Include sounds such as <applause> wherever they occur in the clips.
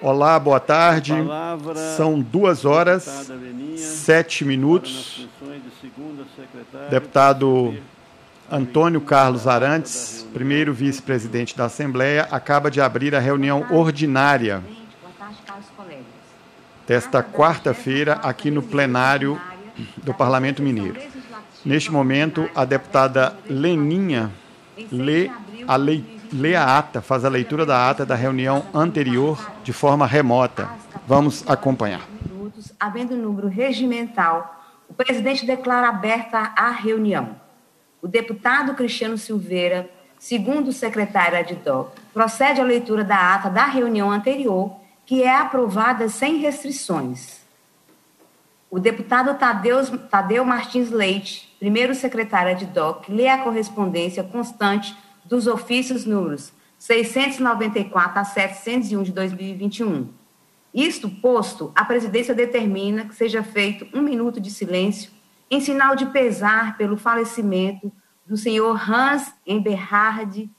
Olá, boa tarde. São duas horas, sete minutos. Deputado Antônio Carlos Arantes, primeiro vice-presidente da Assembleia, acaba de abrir a reunião ordinária desta quarta-feira aqui no plenário do Parlamento Mineiro. Neste momento, a deputada Leninha lê a, lei, lê a ata, faz a leitura da ata da reunião anterior de forma remota. Vamos acompanhar. Havendo número regimental, o presidente declara aberta a reunião. O deputado Cristiano Silveira, segundo o secretário Addoc, procede à leitura da ata da reunião anterior, que é aprovada sem restrições. O deputado Tadeu, Tadeu Martins Leite, primeiro secretário de DOC, lê a correspondência constante dos ofícios números 694 a 701 de 2021. Isto posto, a presidência determina que seja feito um minuto de silêncio em sinal de pesar pelo falecimento do senhor Hans Eberhard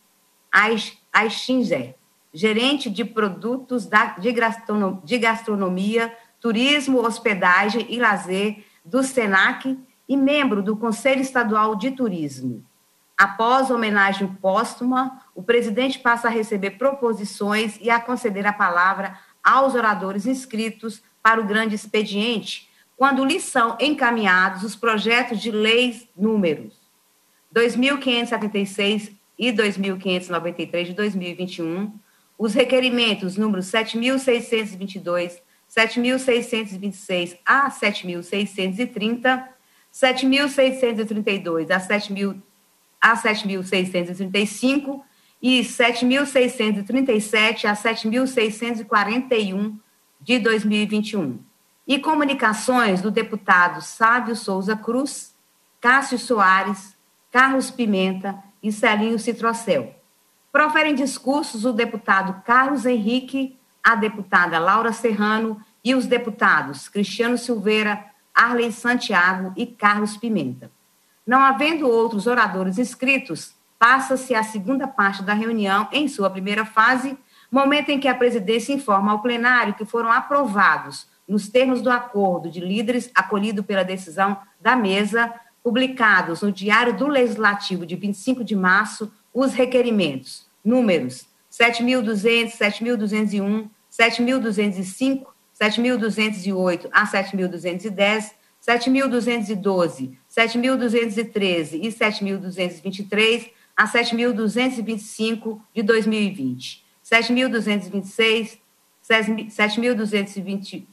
Eichinger, gerente de produtos de gastronomia, turismo, hospedagem e lazer do SENAC e membro do Conselho Estadual de Turismo. Após homenagem póstuma, o presidente passa a receber proposições e a conceder a palavra aos oradores inscritos para o grande expediente, quando lhes são encaminhados os projetos de leis números 2576 e 2593 de 2021, os requerimentos números 7622, 7626 a 7630, 7632 a 7000 a 7.635 e 7.637 a 7.641 de 2021. E comunicações do deputado Sávio Souza Cruz, Cássio Soares, Carlos Pimenta e Celinho Citrocel. Proferem discursos o deputado Carlos Henrique, a deputada Laura Serrano e os deputados Cristiano Silveira, Arley Santiago e Carlos Pimenta. Não havendo outros oradores inscritos, passa-se a segunda parte da reunião em sua primeira fase, momento em que a presidência informa ao plenário que foram aprovados, nos termos do acordo de líderes acolhido pela decisão da mesa, publicados no Diário do Legislativo de 25 de março, os requerimentos, números 7.200, 7.201, 7.205, 7.208 a 7.210, 7.212, 7.213 e 7.223 a 7.225 de 2020, 7.226, 7.228,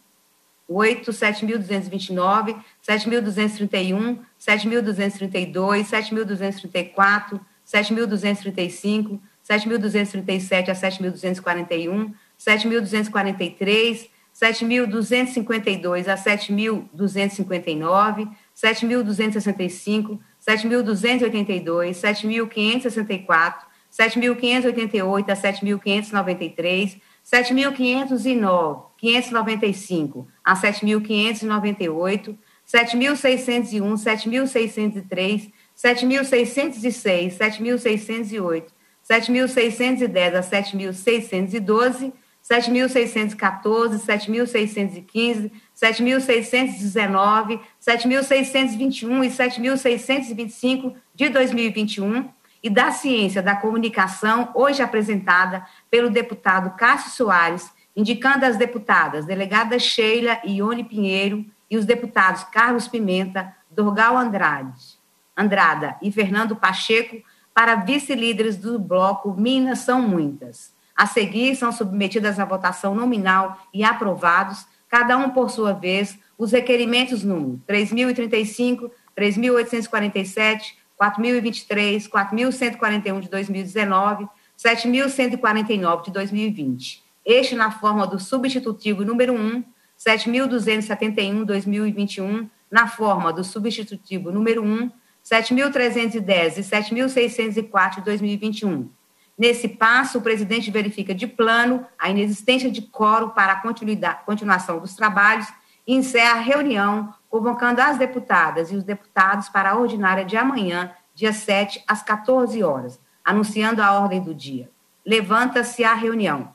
7.229, 7.231, 7.232, 7.234, 7.235, 7.237 a 7.241, 7.243, 7.252 a 7.259, 7.265, 7.282, 7.564, 7.588 a 7.593, 7.509, 595 a 7.598, 7.601, 7.603, 7.606, 7.608, 7.610 a 7.612, 7.614, 7.615, 7.619, 7.621 e 7.625 de 2021 e da Ciência da Comunicação, hoje apresentada pelo deputado Cássio Soares, indicando as deputadas delegada Sheila Ione Pinheiro e os deputados Carlos Pimenta, Dorgal Andrade, Andrada e Fernando Pacheco para vice-líderes do bloco Minas São Muitas. A seguir, são submetidas à votação nominal e aprovados, cada um por sua vez, os requerimentos número 3.035, 3.847, 4.023, 4.141 de 2019, 7.149 de 2020. Este na forma do substitutivo número 1, 7.271 2021, na forma do substitutivo número 1, 7.310 e 7.604 de 2021 Nesse passo, o presidente verifica de plano a inexistência de coro para a continuação dos trabalhos e encerra a reunião, convocando as deputadas e os deputados para a ordinária de amanhã, dia 7, às 14 horas, anunciando a ordem do dia. Levanta-se a reunião.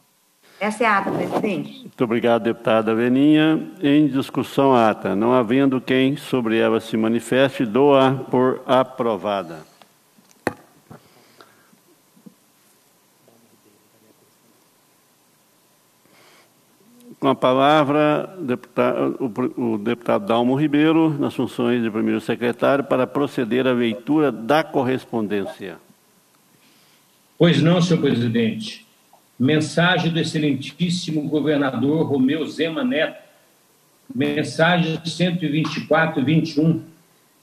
Essa é a ata, presidente. Muito obrigado, deputada Veninha. Em discussão ata. Não havendo quem sobre ela se manifeste, dou-a por aprovada. Com a palavra, deputado, o, deputado Dalmo Ribeiro, nas funções de primeiro secretário, para proceder à leitura da correspondência. Pois não, senhor presidente. Mensagem do excelentíssimo governador Romeu Zema Neto. Mensagem 124-21.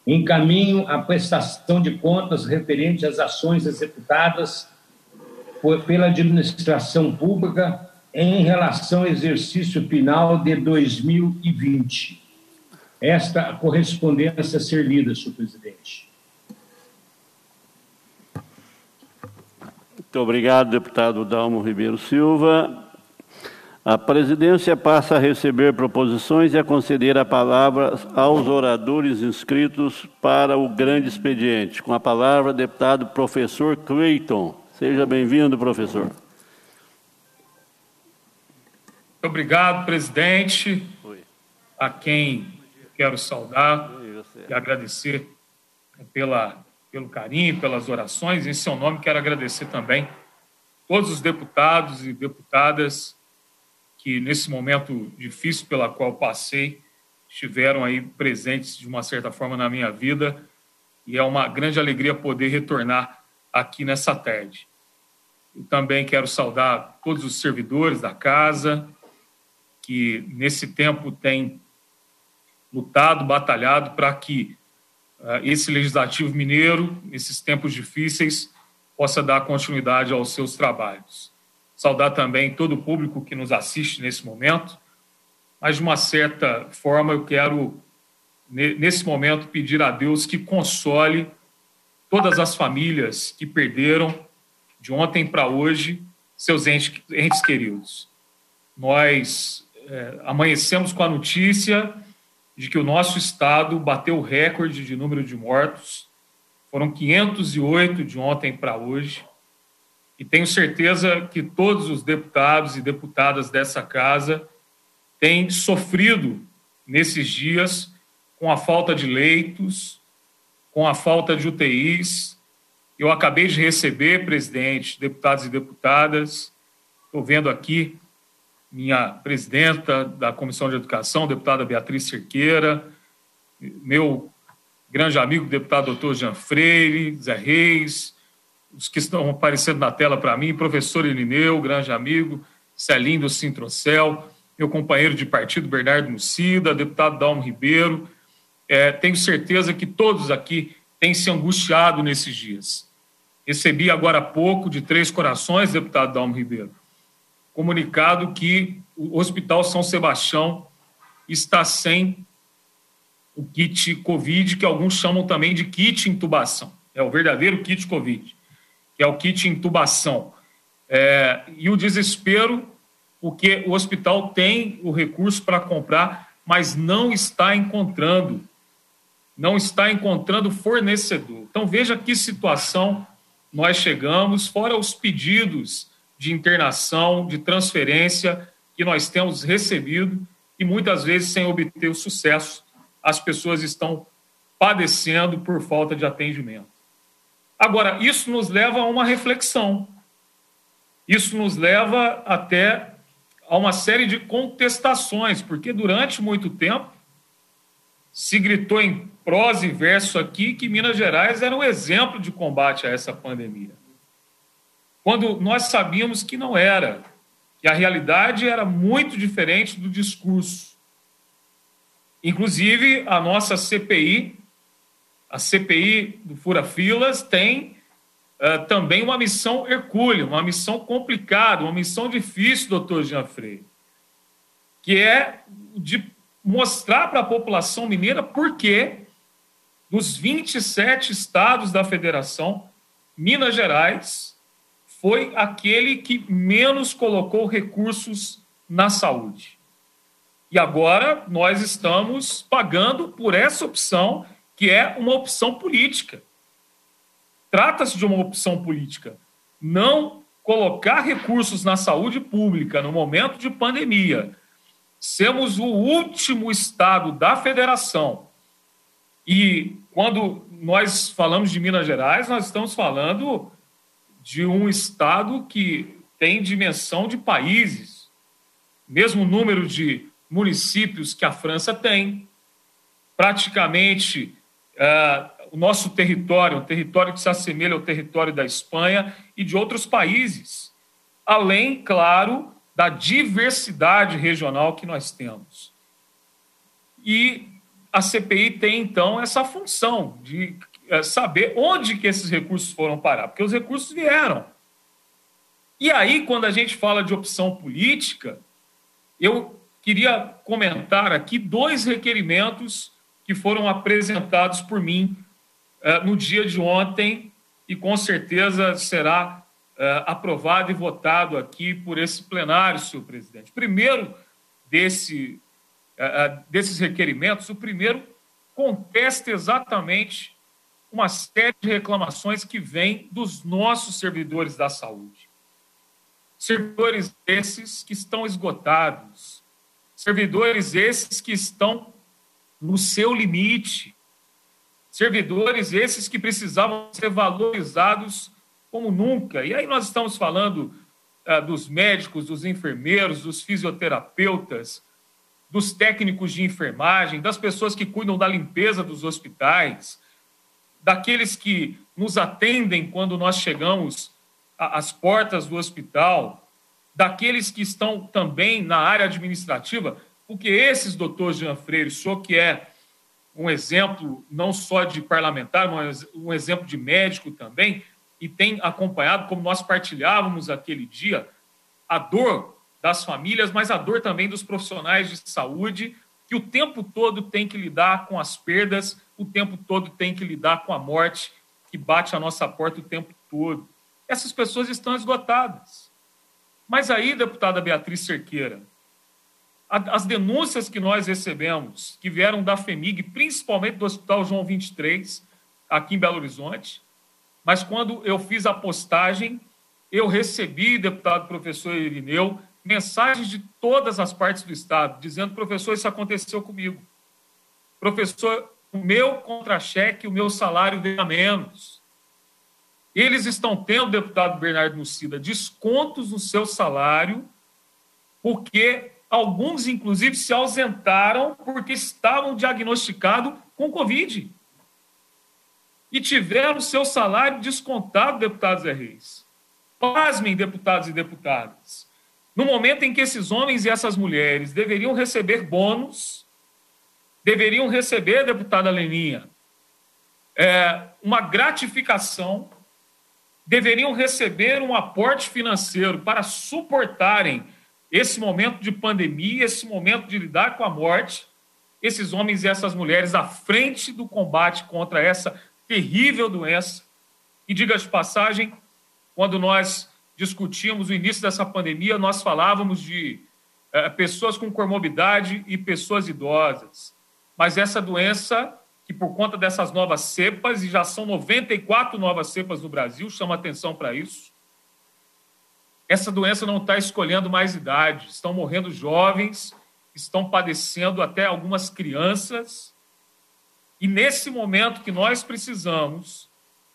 Encaminho a prestação de contas referente às ações executadas pela administração pública em relação ao exercício final de 2020. Esta correspondência a ser lida, senhor presidente. Muito obrigado, deputado Dalmo Ribeiro Silva. A presidência passa a receber proposições e a conceder a palavra aos oradores inscritos para o grande expediente. Com a palavra, deputado professor Cleiton. Seja bem-vindo, professor. Obrigado, presidente, a quem quero saudar e agradecer pela pelo carinho, pelas orações. Em seu nome, quero agradecer também todos os deputados e deputadas que, nesse momento difícil pela qual passei, estiveram aí presentes de uma certa forma na minha vida. E é uma grande alegria poder retornar aqui nessa tarde. Eu também quero saudar todos os servidores da casa, que nesse tempo têm lutado, batalhado para que ah, esse legislativo mineiro, nesses tempos difíceis, possa dar continuidade aos seus trabalhos. Saudar também todo o público que nos assiste nesse momento, mas de uma certa forma eu quero, nesse momento, pedir a Deus que console todas as famílias que perderam de ontem para hoje seus entes, entes queridos. Nós é, amanhecemos com a notícia de que o nosso estado bateu o recorde de número de mortos. Foram 508 de ontem para hoje. E tenho certeza que todos os deputados e deputadas dessa casa têm sofrido nesses dias com a falta de leitos, com a falta de UTIs. Eu acabei de receber, presidente, deputados e deputadas, estou vendo aqui minha presidenta da Comissão de Educação, deputada Beatriz Cerqueira, meu grande amigo, deputado doutor Jean Freire, Zé Reis, os que estão aparecendo na tela para mim, professor Irineu, grande amigo, Celinho do Sintrocel, meu companheiro de partido, Bernardo Mucida, deputado Dalmo Ribeiro. É, tenho certeza que todos aqui têm se angustiado nesses dias. Recebi agora há pouco de Três Corações, deputado Dalmo Ribeiro, comunicado que o Hospital São Sebastião está sem o kit Covid, que alguns chamam também de kit intubação. É o verdadeiro kit Covid, que é o kit intubação. É, e o desespero, porque o hospital tem o recurso para comprar, mas não está encontrando, não está encontrando fornecedor. Então veja que situação nós chegamos, fora os pedidos de internação, de transferência que nós temos recebido e muitas vezes sem obter o sucesso, as pessoas estão padecendo por falta de atendimento. Agora, isso nos leva a uma reflexão. Isso nos leva até a uma série de contestações, porque durante muito tempo se gritou em prosa e verso aqui que Minas Gerais era um exemplo de combate a essa pandemia quando nós sabíamos que não era, que a realidade era muito diferente do discurso. Inclusive, a nossa CPI, a CPI do Fura Filas, tem uh, também uma missão hercúlea, uma missão complicada, uma missão difícil, doutor Jean Freire, que é de mostrar para a população mineira por que, dos 27 estados da federação, Minas Gerais foi aquele que menos colocou recursos na saúde. E agora nós estamos pagando por essa opção, que é uma opção política. Trata-se de uma opção política, não colocar recursos na saúde pública no momento de pandemia, sermos o último estado da federação. E quando nós falamos de Minas Gerais, nós estamos falando de um estado que tem dimensão de países, mesmo número de municípios que a França tem, praticamente uh, o nosso território, um território que se assemelha ao território da Espanha e de outros países, além, claro, da diversidade regional que nós temos. E a CPI tem, então, essa função de saber onde que esses recursos foram parar, porque os recursos vieram. E aí, quando a gente fala de opção política, eu queria comentar aqui dois requerimentos que foram apresentados por mim uh, no dia de ontem e com certeza será uh, aprovado e votado aqui por esse plenário, senhor presidente. Primeiro desse, uh, desses requerimentos, o primeiro contesta exatamente uma série de reclamações que vêm dos nossos servidores da saúde. Servidores esses que estão esgotados, servidores esses que estão no seu limite. Servidores esses que precisavam ser valorizados como nunca. E aí nós estamos falando ah, dos médicos, dos enfermeiros, dos fisioterapeutas, dos técnicos de enfermagem, das pessoas que cuidam da limpeza dos hospitais, daqueles que nos atendem quando nós chegamos às portas do hospital, daqueles que estão também na área administrativa. Porque esses, doutor Jean Freire, senhor que é um exemplo não só de parlamentar, mas um exemplo de médico também, e tem acompanhado, como nós partilhávamos aquele dia, a dor das famílias, mas a dor também dos profissionais de saúde, que o tempo todo tem que lidar com as perdas, o tempo todo tem que lidar com a morte que bate a nossa porta o tempo todo. Essas pessoas estão esgotadas. Mas aí, deputada Beatriz Cerqueira, as denúncias que nós recebemos, que vieram da FEMIG, principalmente do Hospital João 23, aqui em Belo Horizonte, mas quando eu fiz a postagem, eu recebi, deputado professor Irineu, mensagens de todas as partes do Estado, dizendo, professor, isso aconteceu comigo. Professor, o meu contra-cheque, o meu salário veio a menos. Eles estão tendo, deputado Bernardo Nucida, descontos no seu salário, porque Alguns, inclusive, se ausentaram porque estavam diagnosticados com Covid. E tiveram seu salário descontado, deputados e reis. Pasmem, deputados e deputadas. No momento em que esses homens e essas mulheres deveriam receber bônus, deveriam receber, deputada Leninha, é, uma gratificação, deveriam receber um aporte financeiro para suportarem esse momento de pandemia, esse momento de lidar com a morte, esses homens e essas mulheres à frente do combate contra essa terrível doença. E diga de passagem, quando nós discutíamos o início dessa pandemia, nós falávamos de é, pessoas com comorbidade e pessoas idosas. Mas essa doença, que por conta dessas novas cepas, e já são 94 novas cepas no Brasil, chama atenção para isso, essa doença não está escolhendo mais idade, estão morrendo jovens, estão padecendo até algumas crianças. E nesse momento que nós precisamos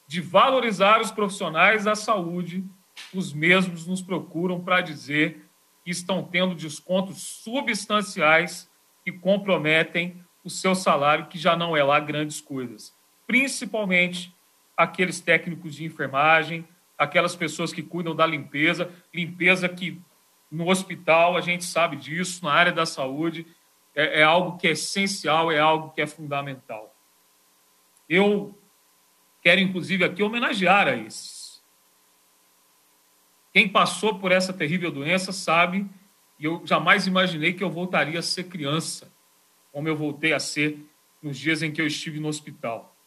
de valorizar os profissionais da saúde, os mesmos nos procuram para dizer que estão tendo descontos substanciais que comprometem o seu salário, que já não é lá grandes coisas. Principalmente aqueles técnicos de enfermagem, aquelas pessoas que cuidam da limpeza, limpeza que no hospital a gente sabe disso, na área da saúde, é, é algo que é essencial, é algo que é fundamental. Eu quero, inclusive, aqui homenagear a esses. Quem passou por essa terrível doença sabe, e eu jamais imaginei que eu voltaria a ser criança, como eu voltei a ser nos dias em que eu estive no hospital,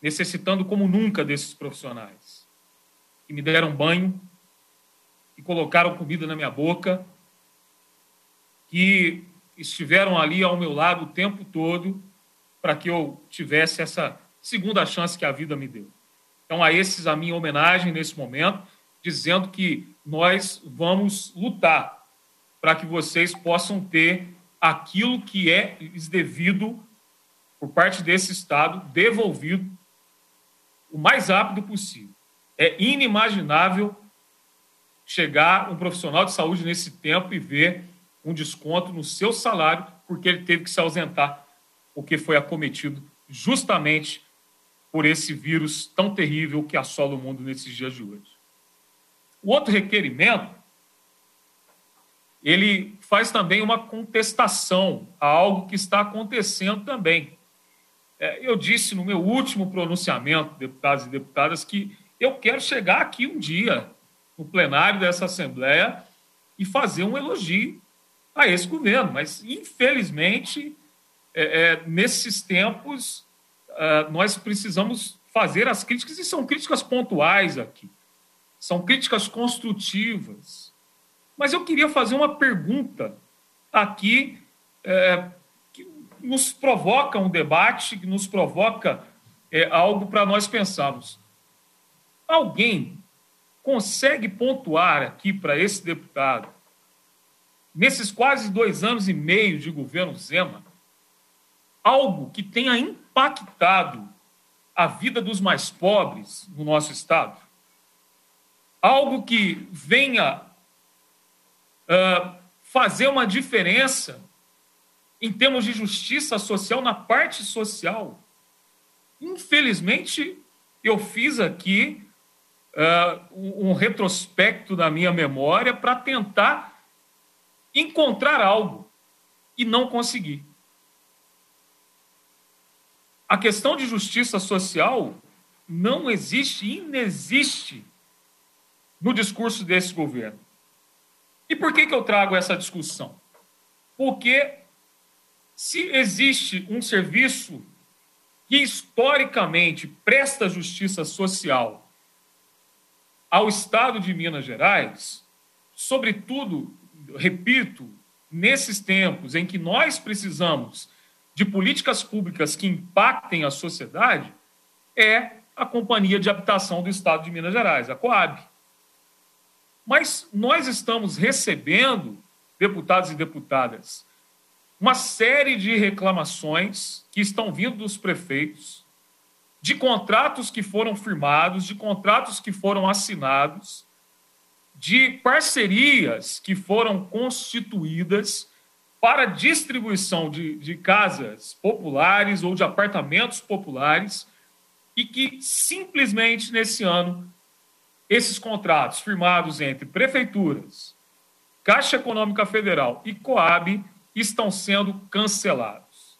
necessitando como nunca desses profissionais que me deram banho, que colocaram comida na minha boca, que estiveram ali ao meu lado o tempo todo para que eu tivesse essa segunda chance que a vida me deu. Então, a esses, a minha homenagem nesse momento. dizendo que nós vamos lutar para que vocês possam ter aquilo que é devido por parte desse Estado devolvido o mais rápido possível. É inimaginável chegar um profissional de saúde nesse tempo e ver um desconto no seu salário porque ele teve que se ausentar, porque foi acometido justamente por esse vírus tão terrível que assola o mundo nesses dias de hoje. O outro requerimento, ele faz também uma contestação a algo que está acontecendo também. É, eu disse no meu último pronunciamento, deputados e deputadas, que eu quero chegar aqui um dia, no plenário dessa Assembleia, e fazer um elogio a esse governo. Mas, infelizmente, é, é, nesses tempos, uh, nós precisamos fazer as críticas, e são críticas pontuais aqui, são críticas construtivas. Mas eu queria fazer uma pergunta aqui é, que nos provoca um debate, que nos provoca é, algo para nós pensarmos. Alguém consegue pontuar aqui para esse deputado, nesses quase dois anos e meio de governo Zema, algo que tenha impactado a vida dos mais pobres no nosso Estado? Algo que venha fazer uma diferença em termos de justiça social na parte social? Infelizmente, eu fiz aqui uh, um retrospecto da minha memória para tentar encontrar algo e não consegui. A questão de justiça social não existe, inexiste no discurso desse governo. E por que, que eu trago essa discussão? Porque se existe um serviço que historicamente presta justiça social ao Estado de Minas Gerais, sobretudo, repito, nesses tempos em que nós precisamos de políticas públicas que impactem a sociedade é a Companhia de Habitação do Estado de Minas Gerais, a Coab. Mas nós estamos recebendo, deputados e deputadas, uma série de reclamações que estão vindo dos prefeitos, de contratos que foram firmados, de contratos que foram assinados, de parcerias que foram constituídas para distribuição de, de casas populares ou de apartamentos populares e que simplesmente nesse ano esses contratos firmados entre prefeituras, Caixa Econômica Federal e Coab estão sendo cancelados.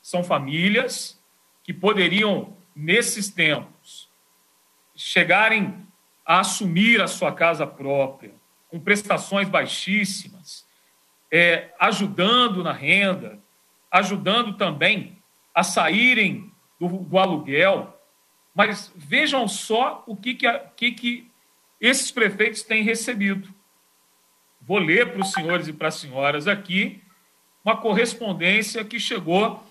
São famílias que poderiam, nesses tempos, chegarem a assumir a sua casa própria, com prestações baixíssimas, é, ajudando na renda, ajudando também a saírem do, do aluguel. Mas vejam só o que, que, que, que esses prefeitos têm recebido. Vou ler para os senhores e para as senhoras aqui uma correspondência que chegou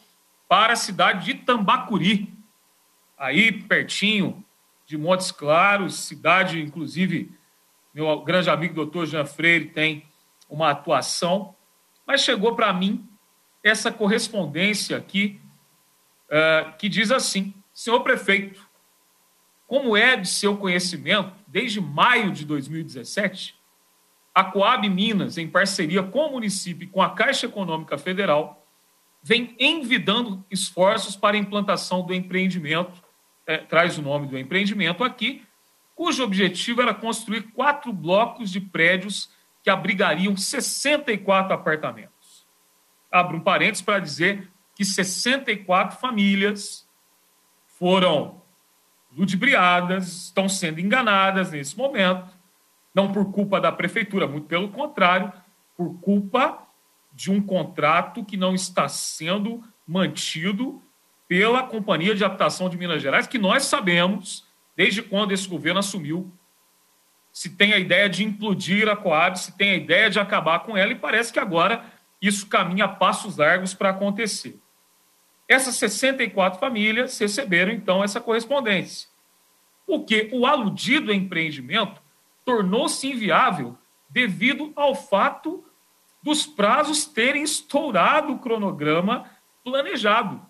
para a cidade de Tambacuri, aí pertinho de Montes Claros, cidade, inclusive, meu grande amigo doutor Jean Freire tem uma atuação, mas chegou para mim essa correspondência aqui, uh, que diz assim: senhor prefeito, como é de seu conhecimento, desde maio de 2017, a Coab Minas, em parceria com o município e com a Caixa Econômica Federal, vem envidando esforços para a implantação do empreendimento, é, traz o nome do empreendimento aqui, cujo objetivo era construir quatro blocos de prédios que abrigariam 64 apartamentos. Abro um parênteses para dizer que 64 famílias foram ludibriadas, estão sendo enganadas nesse momento, não por culpa da prefeitura, muito pelo contrário, por culpa de um contrato que não está sendo mantido pela Companhia de Habitação de Minas Gerais, que nós sabemos, desde quando esse governo assumiu, se tem a ideia de implodir a Coab, se tem a ideia de acabar com ela, e parece que agora isso caminha a passos largos para acontecer. Essas 64 famílias receberam, então, essa correspondência. Porque o aludido empreendimento tornou-se inviável devido ao fato dos prazos terem estourado o cronograma planejado,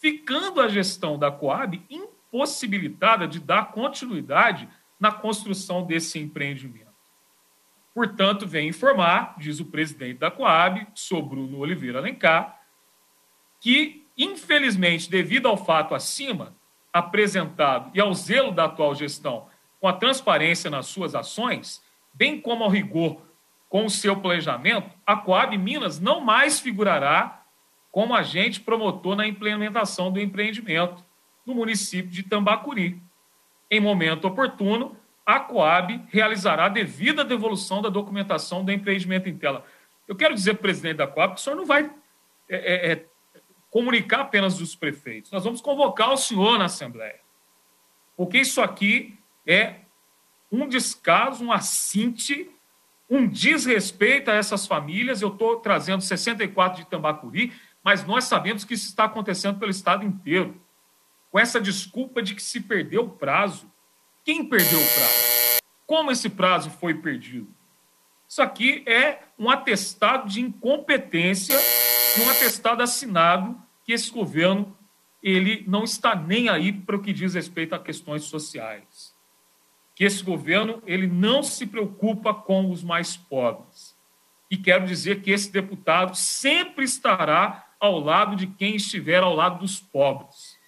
ficando a gestão da Coab impossibilitada de dar continuidade na construção desse empreendimento. Portanto, vem informar, diz o presidente da Coab, sou Bruno Oliveira Alencar, que, infelizmente, devido ao fato acima apresentado e ao zelo da atual gestão com a transparência nas suas ações, bem como ao rigor com o seu planejamento, a Coab Minas não mais figurará como agente promotor na implementação do empreendimento no município de Tambacuri. Em momento oportuno, a Coab realizará a devida devolução da documentação do empreendimento em tela. Eu quero dizer presidente da Coab que o senhor não vai é, é, é, comunicar apenas dos prefeitos. Nós vamos convocar o senhor na Assembleia. Porque isso aqui é um descaso, um assinte, um desrespeito a essas famílias. Eu estou trazendo 64 de Tambacuri, mas nós sabemos que isso está acontecendo pelo Estado inteiro. Com essa desculpa de que se perdeu o prazo. Quem perdeu o prazo? Como esse prazo foi perdido? Isso aqui é um atestado de incompetência, um atestado assinado que esse governo ele não está nem aí para o que diz respeito a questões sociais. Que esse governo ele não se preocupa com os mais pobres. E quero dizer que esse deputado sempre estará ao lado de quem estiver ao lado dos pobres.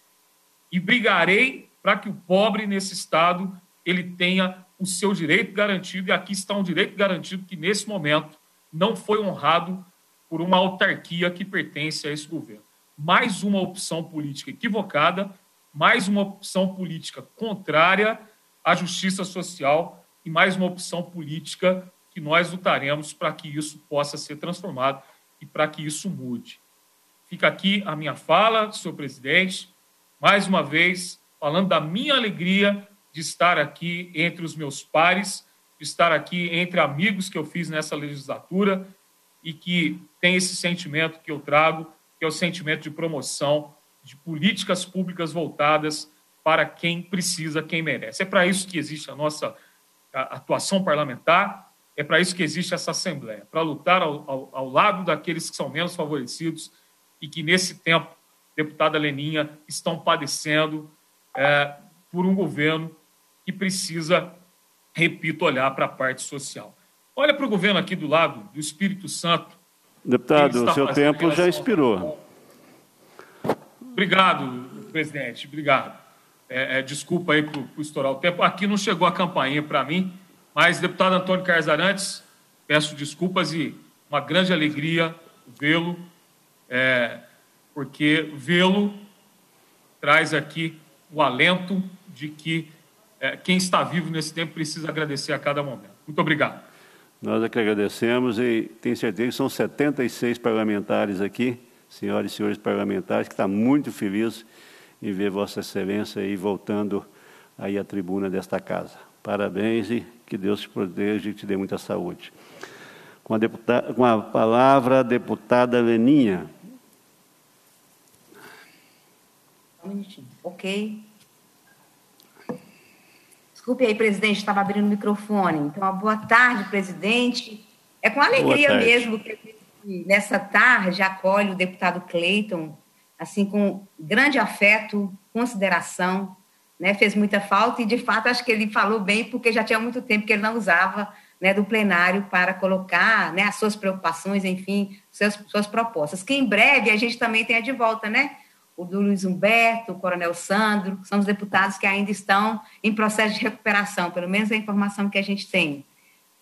E brigarei para que o pobre nesse estado ele tenha o seu direito garantido e aqui está um direito garantido que nesse momento não foi honrado por uma autarquia que pertence a esse governo. Mais uma opção política equivocada, mais uma opção política contrária à justiça social e mais uma opção política que nós lutaremos para que isso possa ser transformado e para que isso mude. Fica aqui a minha fala, senhor presidente, mais uma vez falando da minha alegria de estar aqui entre os meus pares, de estar aqui entre amigos que eu fiz nessa legislatura e que tem esse sentimento que eu trago, que é o sentimento de promoção de políticas públicas voltadas para quem precisa, quem merece. É para isso que existe a nossa atuação parlamentar, é para isso que existe essa Assembleia, para lutar ao, ao, ao lado daqueles que são menos favorecidos e que, nesse tempo, deputada Leninha, estão padecendo é, por um governo que precisa, repito, olhar para a parte social. Olha para o governo aqui do lado, do Espírito Santo. Deputado, o seu tempo já expirou. Obrigado, presidente, obrigado. É, é, desculpa aí por, por, estourar o tempo. Aqui não chegou a campainha para mim, mas, deputado Antônio Carlos Arantes, peço desculpas e uma grande alegria vê-lo, é, porque vê-lo traz aqui o alento de que é, quem está vivo nesse tempo precisa agradecer a cada momento. Muito obrigado. Nós é que agradecemos e tenho certeza que são 76 parlamentares aqui, senhoras e senhores parlamentares, que estão muito felizes em ver Vossa Excelência aí voltando aí à tribuna desta casa. Parabéns e que Deus te proteja e te dê muita saúde. Com a, deputada, com a palavra, a deputada Leninha. Um minutinho. Ok. Desculpe aí, presidente, estava abrindo o microfone. Então, uma boa tarde, presidente. É com alegria mesmo que nessa tarde acolhe o deputado Cleiton, assim, com grande afeto, consideração, né? fez muita falta e, de fato, acho que ele falou bem, porque já tinha muito tempo que ele não usava né, do plenário para colocar né, as suas preocupações, enfim, suas, suas propostas. Que em breve a gente também tenha de volta, né? O do Luiz Humberto, o Coronel Sandro, são os deputados que ainda estão em processo de recuperação, pelo menos a informação que a gente tem,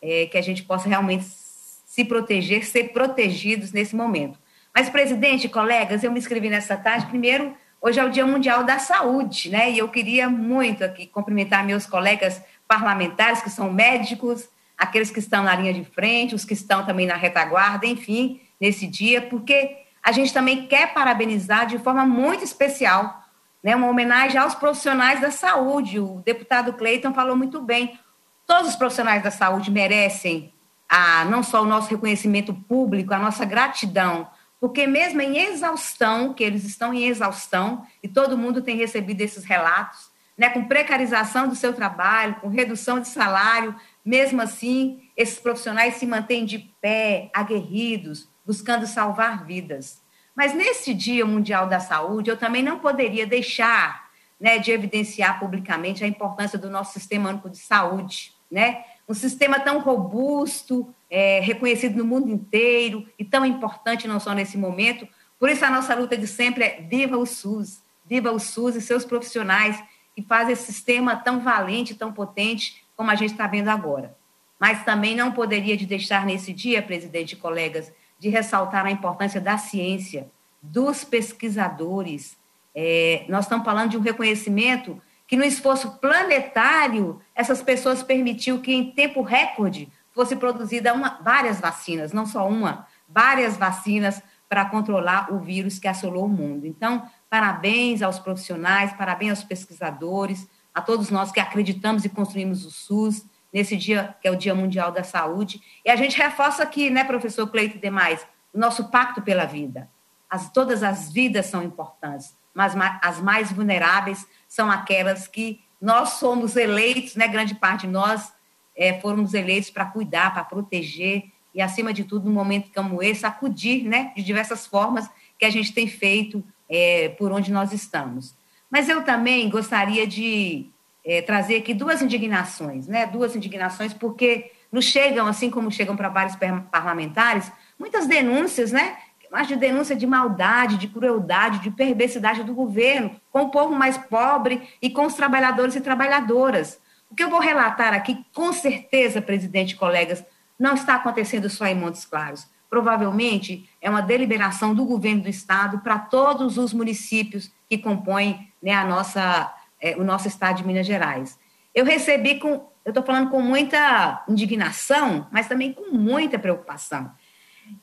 é, que a gente possa realmente se proteger, ser protegidos nesse momento. Mas, presidente, colegas, eu me inscrevi nessa tarde, primeiro, hoje é o Dia Mundial da Saúde, né? E eu queria muito aqui cumprimentar meus colegas parlamentares, que são médicos, aqueles que estão na linha de frente, os que estão também na retaguarda, enfim, nesse dia, porque a gente também quer parabenizar de forma muito especial, né, uma homenagem aos profissionais da saúde. O deputado Cleiton falou muito bem. Todos os profissionais da saúde merecem a, não só o nosso reconhecimento público, a nossa gratidão, porque mesmo em exaustão, que eles estão em exaustão, e todo mundo tem recebido esses relatos, né, com precarização do seu trabalho, com redução de salário, Mesmo assim, esses profissionais se mantêm de pé, aguerridos, buscando salvar vidas. Mas nesse Dia Mundial da Saúde, eu também não poderia deixar né, de evidenciar publicamente a importância do nosso Sistema Único de Saúde, né? Um sistema tão robusto, é, reconhecido no mundo inteiro e tão importante não só nesse momento. Por isso a nossa luta de sempre é viva o SUS, viva o SUS e seus profissionais que fazem esse sistema tão valente, tão potente como a gente está vendo agora. Mas também não poderia de deixar nesse dia, presidente e colegas, de ressaltar a importância da ciência, dos pesquisadores. É, nós estamos falando de um reconhecimento que, no esforço planetário, essas pessoas permitiu que, em tempo recorde, fosse produzida uma, várias vacinas, não só uma, várias vacinas para controlar o vírus que assolou o mundo. Então, parabéns aos profissionais, parabéns aos pesquisadores, a todos nós que acreditamos e construímos o SUS nesse dia que é o Dia Mundial da Saúde. E a gente reforça aqui, né, professor Cleito e demais, o nosso pacto pela vida. As, todas as vidas são importantes, mas as mais vulneráveis são aquelas que nós somos eleitos, né, grande parte de nós é, fomos eleitos para cuidar, para proteger e, acima de tudo, num momento como esse, acudir né, de diversas formas que a gente tem feito é, por onde nós estamos. Mas eu também gostaria de é, trazer aqui duas indignações, né? Duas indignações, porque nos chegam, assim como chegam para vários parlamentares, muitas denúncias, né? Mas de denúncia de maldade, de crueldade, de perversidade do governo com o povo mais pobre e com os trabalhadores e trabalhadoras. O que eu vou relatar aqui, com certeza, presidente e colegas, não está acontecendo só em Montes Claros. Provavelmente é uma deliberação do governo do estado para todos os municípios que compõem né, a nossa, é, o nosso estado de Minas Gerais. Eu recebi com, eu estou falando com muita indignação, mas também com muita preocupação.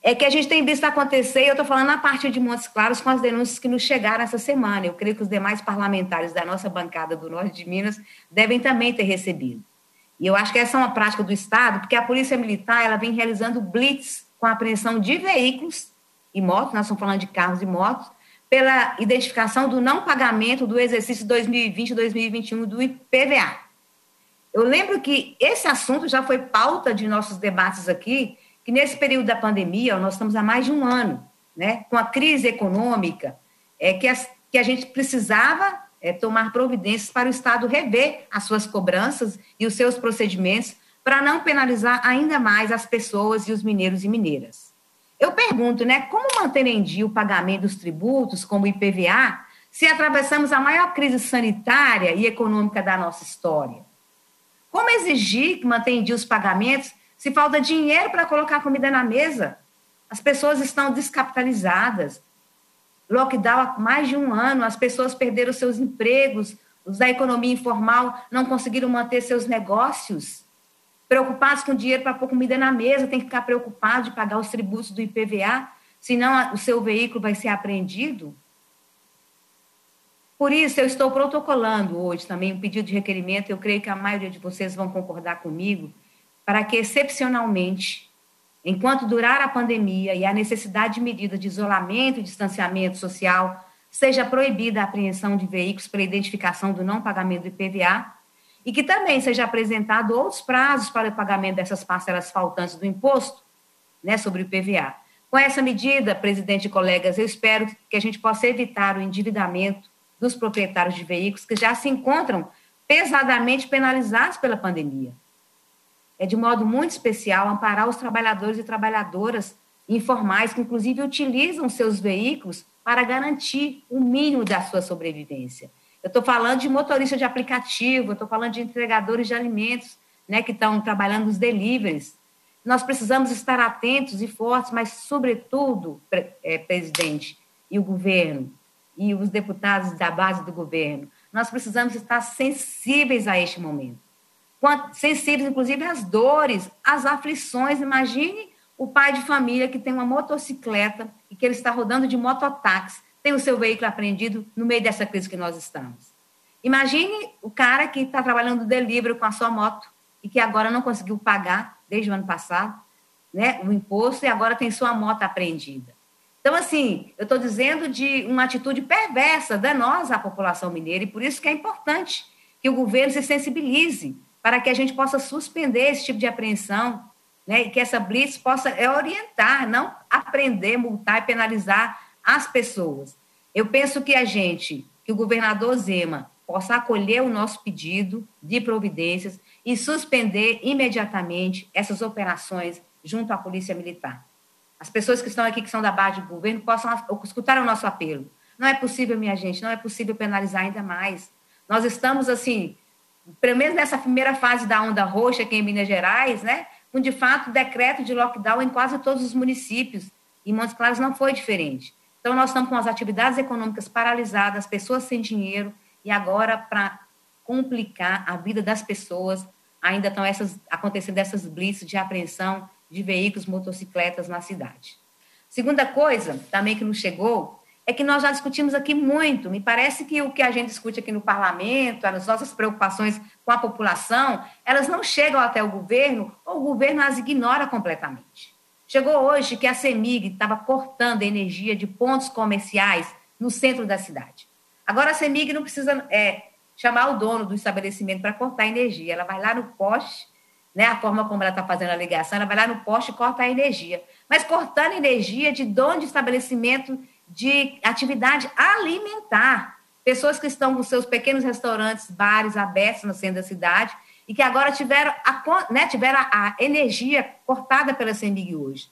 É que a gente tem visto acontecer, e eu estou falando a partir de Montes Claros, com as denúncias que nos chegaram essa semana. Eu creio que os demais parlamentares da nossa bancada do Norte de Minas devem também ter recebido. E eu acho que essa é uma prática do Estado, porque a Polícia Militar ela vem realizando blitz com a apreensão de veículos e motos, nós estamos falando de carros e motos, pela identificação do não pagamento do exercício 2020-2021 do IPVA. Eu lembro que esse assunto já foi pauta de nossos debates aqui, que nesse período da pandemia, nós estamos há mais de um ano, né, com a crise econômica, é, que, as, que a gente precisava é, tomar providências para o Estado rever as suas cobranças e os seus procedimentos para não penalizar ainda mais as pessoas e os mineiros e mineiras. Eu pergunto, né, como manter em dia o pagamento dos tributos, como o IPVA, se atravessamos a maior crise sanitária e econômica da nossa história? Como exigir que mantenha em dia os pagamentos se falta dinheiro para colocar comida na mesa? As pessoas estão descapitalizadas. Lockdown há mais de um ano, as pessoas perderam seus empregos, os da economia informal não conseguiram manter seus negócios preocupados com dinheiro para pôr comida na mesa, tem que ficar preocupado de pagar os tributos do IPVA, senão o seu veículo vai ser apreendido. Por isso, eu estou protocolando hoje também um pedido de requerimento, eu creio que a maioria de vocês vão concordar comigo, para que, excepcionalmente, enquanto durar a pandemia e a necessidade de medida de isolamento e distanciamento social, seja proibida a apreensão de veículos para identificação do não pagamento do IPVA, e que também seja apresentado outros prazos para o pagamento dessas parcelas faltantes do imposto né, sobre o IPVA. Com essa medida, presidente e colegas, eu espero que a gente possa evitar o endividamento dos proprietários de veículos que já se encontram pesadamente penalizados pela pandemia. É de modo muito especial amparar os trabalhadores e trabalhadoras informais que, inclusive, utilizam seus veículos para garantir o mínimo da sua sobrevivência. Eu estou falando de motorista de aplicativo, estou falando de entregadores de alimentos, né, que estão trabalhando os deliveries. Nós precisamos estar atentos e fortes, mas, sobretudo, é, presidente, e o governo, e os deputados da base do governo, nós precisamos estar sensíveis a este momento. Sensíveis, inclusive, às dores, às aflições. Imagine o pai de família que tem uma motocicleta e que ele está rodando de mototáxi tem o seu veículo apreendido no meio dessa crise que nós estamos. Imagine o cara que está trabalhando delivery com a sua moto e que agora não conseguiu pagar desde o ano passado né, o imposto e agora tem sua moto apreendida. Então, assim, eu estou dizendo de uma atitude perversa, danosa à população mineira, e por isso que é importante que o governo se sensibilize para que a gente possa suspender esse tipo de apreensão, né, e que essa blitz possa é, orientar, não aprender, multar e penalizar as pessoas. Eu penso que a gente, que o governador Zema possa acolher o nosso pedido de providências e suspender imediatamente essas operações junto à Polícia Militar. As pessoas que estão aqui, que são da base do governo, possam escutar o nosso apelo. Não é possível, minha gente, não é possível penalizar ainda mais. Nós estamos, assim, pelo menos nessa primeira fase da onda roxa aqui em Minas Gerais, né, com, de fato, decreto de lockdown em quase todos os municípios. Em Montes Claros não foi diferente. Então, nós estamos com as atividades econômicas paralisadas, pessoas sem dinheiro, e agora, para complicar a vida das pessoas, ainda estão essas, acontecendo essas blitz de apreensão de veículos, motocicletas na cidade. Segunda coisa, também que nos chegou, é que nós já discutimos aqui muito. Me parece que o que a gente discute aqui no parlamento, as nossas preocupações com a população, elas não chegam até o governo ou o governo as ignora completamente. Chegou hoje que a CEMIG estava cortando energia de pontos comerciais no centro da cidade. Agora a CEMIG não precisa é, chamar o dono do estabelecimento para cortar energia. Ela vai lá no poste, né, a forma como ela está fazendo a ligação, ela vai lá no poste e corta a energia. Mas cortando energia de dono de estabelecimento de atividade alimentar. Pessoas que estão com seus pequenos restaurantes, bares abertos no centro da cidade e que agora tiveram a, né, tiveram a, energia cortada pela CEMIG hoje.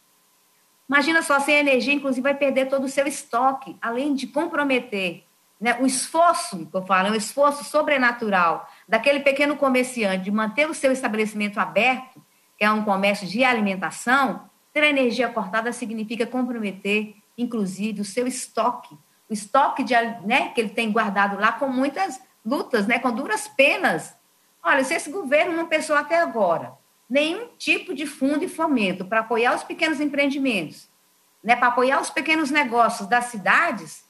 Imagina só, sem energia, inclusive, vai perder todo o seu estoque, além de comprometer né, o esforço, que eu falo, é um esforço sobrenatural daquele pequeno comerciante de manter o seu estabelecimento aberto, que é um comércio de alimentação, ter a energia cortada significa comprometer, inclusive, o seu estoque, o estoque de, né, que ele tem guardado lá com muitas lutas, né, com duras penas, Olha, se esse governo não pensou até agora nenhum tipo de fundo e fomento para apoiar os pequenos empreendimentos, né, para apoiar os pequenos negócios das cidades,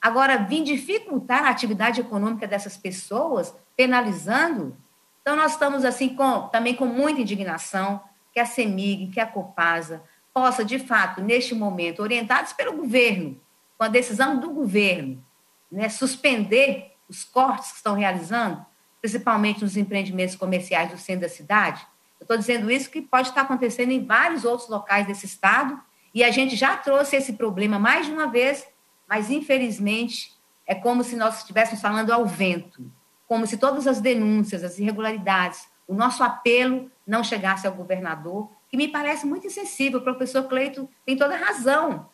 agora vir dificultar a atividade econômica dessas pessoas, penalizando. Então, nós estamos assim com, também com muita indignação que a CEMIG, que a Copasa possa, de fato, neste momento, orientados pelo governo, com a decisão do governo, né, suspender os cortes que estão realizando, principalmente nos empreendimentos comerciais do centro da cidade. Eu estou dizendo isso que pode estar acontecendo em vários outros locais desse estado, e a gente já trouxe esse problema mais de uma vez, mas infelizmente é como se nós estivéssemos falando ao vento, como se todas as denúncias, as irregularidades, o nosso apelo não chegasse ao governador, que me parece muito insensível. O professor Cleito tem toda razão.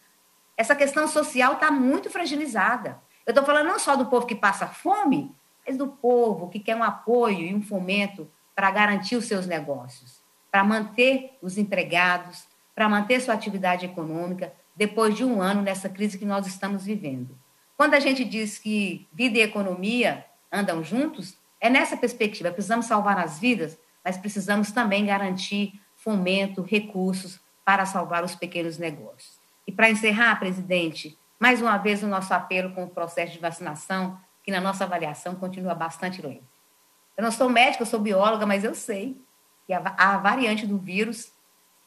Essa questão social está muito fragilizada. Eu estou falando não só do povo que passa fome, mas do povo que quer um apoio e um fomento para garantir os seus negócios, para manter os empregados, para manter sua atividade econômica depois de um ano nessa crise que nós estamos vivendo. Quando a gente diz que vida e economia andam juntos, é nessa perspectiva. Precisamos salvar as vidas, mas precisamos também garantir fomento, recursos para salvar os pequenos negócios. E para encerrar, presidente, mais uma vez o nosso apelo com o processo de vacinação que na nossa avaliação continua bastante lento. Eu não sou médica, eu sou bióloga, mas eu sei que a, a variante do vírus,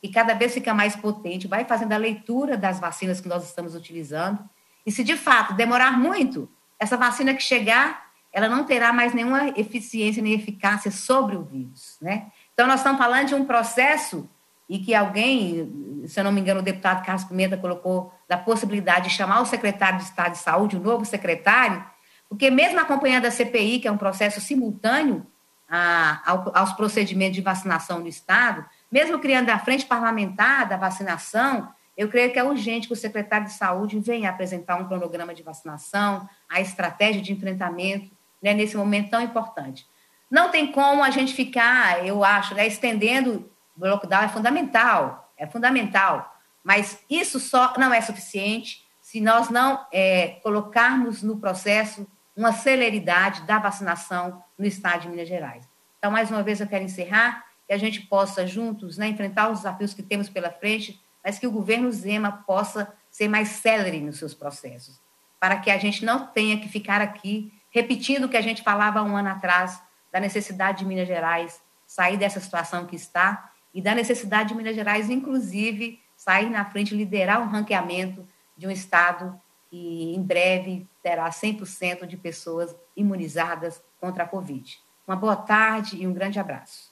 que cada vez fica mais potente, vai fazendo a leitura das vacinas que nós estamos utilizando. E se de fato demorar muito, essa vacina que chegar, ela não terá mais nenhuma eficiência nem eficácia sobre o vírus, né? Então, nós estamos falando de um processo e que alguém, se eu não me engano, o deputado Carlos Pimenta colocou da possibilidade de chamar o secretário de Estado de Saúde, o novo secretário, porque mesmo acompanhando a CPI, que é um processo simultâneo a, aos procedimentos de vacinação no Estado, mesmo criando a frente parlamentar da vacinação, eu creio que é urgente que o secretário de Saúde venha apresentar um cronograma de vacinação, a estratégia de enfrentamento né, nesse momento tão importante. Não tem como a gente ficar, eu acho, né, estendendo o lockdown é fundamental, é fundamental, mas isso só não é suficiente se nós não é, colocarmos no processo uma celeridade da vacinação no estado de Minas Gerais. Então, mais uma vez, eu quero encerrar que a gente possa juntos né, enfrentar os desafios que temos pela frente, mas que o governo Zema possa ser mais célere nos seus processos, para que a gente não tenha que ficar aqui repetindo o que a gente falava um ano atrás, da necessidade de Minas Gerais sair dessa situação que está e da necessidade de Minas Gerais, inclusive, sair na frente, liderar um ranqueamento de um estado que em breve terá 100% de pessoas imunizadas contra a Covid. Uma boa tarde e um grande abraço.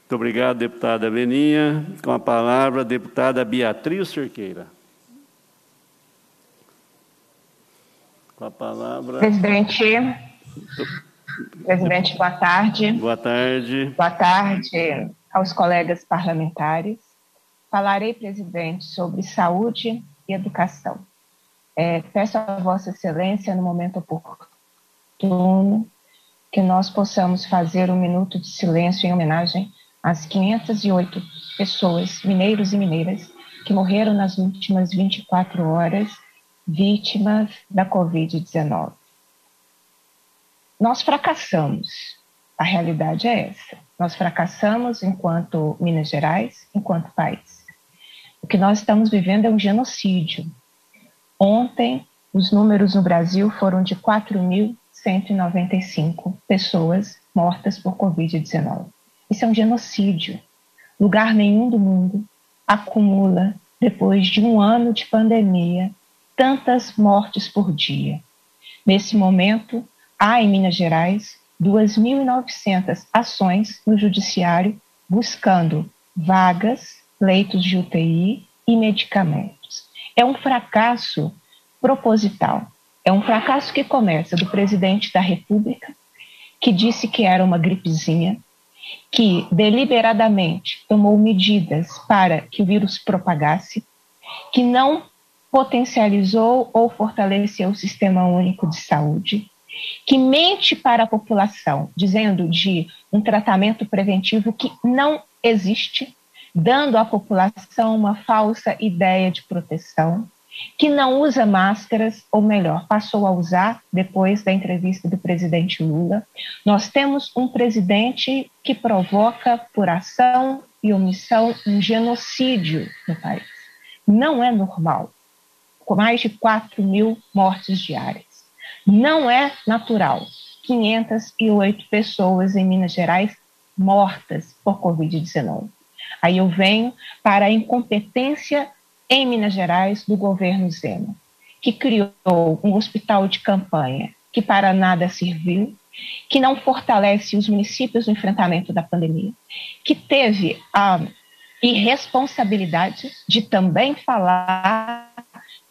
Muito obrigado, deputada Beninha. Com a palavra, a deputada Beatriz Cerqueira. Com a palavra. Presidente. Presidente, boa tarde. Boa tarde. Boa tarde aos colegas parlamentares. Falarei, presidente, sobre saúde e educação. É, peço a Vossa Excelência, no momento oportuno, que nós possamos fazer um minuto de silêncio em homenagem às 508 pessoas, mineiros e mineiras, que morreram nas últimas 24 horas vítimas da Covid-19. Nós fracassamos, a realidade é essa. Nós fracassamos enquanto Minas Gerais, enquanto país. O que nós estamos vivendo é um genocídio. Ontem, os números no Brasil foram de 4.195 pessoas mortas por Covid-19. Isso é um genocídio. Lugar nenhum do mundo acumula, depois de um ano de pandemia, tantas mortes por dia. Nesse momento, há em Minas Gerais 2.900 ações no Judiciário buscando vagas, leitos de UTI e medicamentos. É um fracasso proposital. É um fracasso que começa do presidente da República, que disse que era uma gripezinha, que deliberadamente tomou medidas para que o vírus propagasse, que não potencializou ou fortaleceu o sistema único de saúde, que mente para a população, dizendo de um tratamento preventivo que não existe, dando à população uma falsa ideia de proteção, que não usa máscaras, ou melhor, passou a usar depois da entrevista do presidente Lula. Nós temos um presidente que provoca, por ação e omissão, um genocídio no país. Não é normal. Com mais de 4 mil mortes diárias. Não é natural. 508 pessoas em Minas Gerais mortas por Covid-19. Aí eu venho para a incompetência em Minas Gerais do governo Zema, que criou um hospital de campanha que para nada serviu, que não fortalece os municípios no enfrentamento da pandemia, que teve a irresponsabilidade de também falar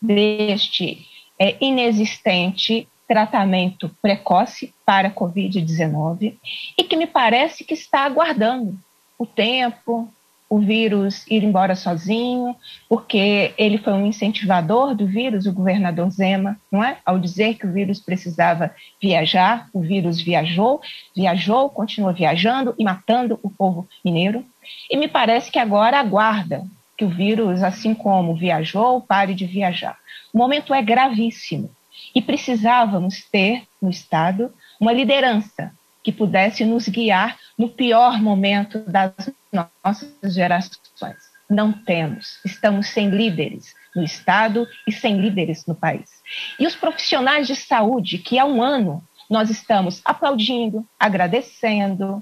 deste é, inexistente tratamento precoce para Covid-19 e que me parece que está aguardando o tempo, o vírus ir embora sozinho, porque ele foi um incentivador do vírus, o governador Zema, não é? Ao dizer que o vírus precisava viajar, o vírus viajou, viajou, continua viajando e matando o povo mineiro. E me parece que agora aguarda que o vírus, assim como viajou, pare de viajar. O momento é gravíssimo. E precisávamos ter no Estado uma liderança que pudesse nos guiar no pior momento das nossas gerações. Não temos, estamos sem líderes no Estado e sem líderes no país. E os profissionais de saúde, que há um ano nós estamos aplaudindo, agradecendo,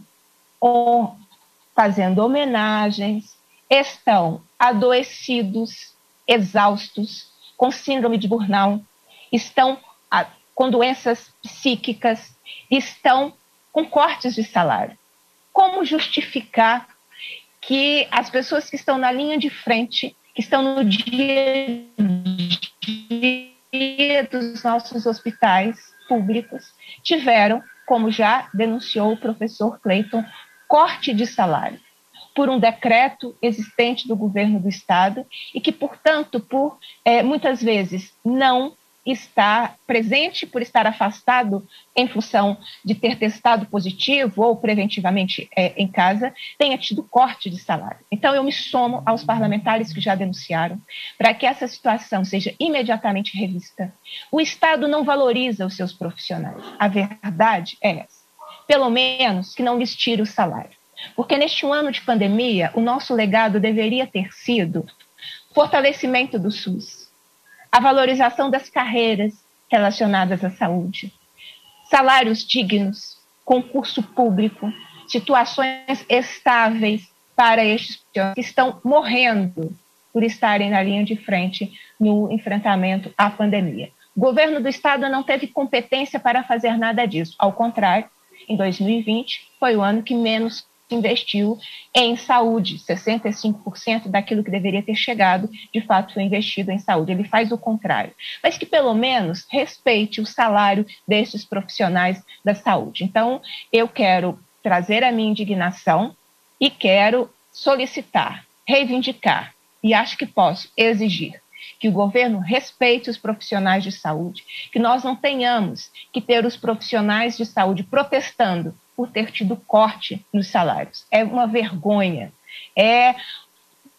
ou fazendo homenagens, estão adoecidos, exaustos, com síndrome de burnout, estão com doenças psíquicas, estão com cortes de salário. Como justificar que as pessoas que estão na linha de frente, que estão no dia dos nossos hospitais públicos, tiveram, como já denunciou o professor Clayton, corte de salário por um decreto existente do governo do estado e que, portanto, por é, muitas vezes não está presente por estar afastado em função de ter testado positivo ou preventivamente é, em casa, tenha tido corte de salário. Então, eu me somo aos parlamentares que já denunciaram para que essa situação seja imediatamente revista. O Estado não valoriza os seus profissionais. A verdade é essa. Pelo menos que não lhes tire o salário. Porque neste ano de pandemia, o nosso legado deveria ter sido fortalecimento do SUS, a valorização das carreiras relacionadas à saúde, salários dignos, concurso público, situações estáveis para estes que estão morrendo por estarem na linha de frente no enfrentamento à pandemia. O governo do estado não teve competência para fazer nada disso. Ao contrário, em 2020 foi o ano que menos investiu em saúde. 65% daquilo que deveria ter chegado, de fato, foi investido em saúde. Ele faz o contrário. Mas que, pelo menos, respeite o salário desses profissionais da saúde. Então, eu quero trazer a minha indignação e quero solicitar, reivindicar, e acho que posso exigir que o governo respeite os profissionais de saúde, que nós não tenhamos que ter os profissionais de saúde protestando por ter tido corte nos salários. É uma vergonha. É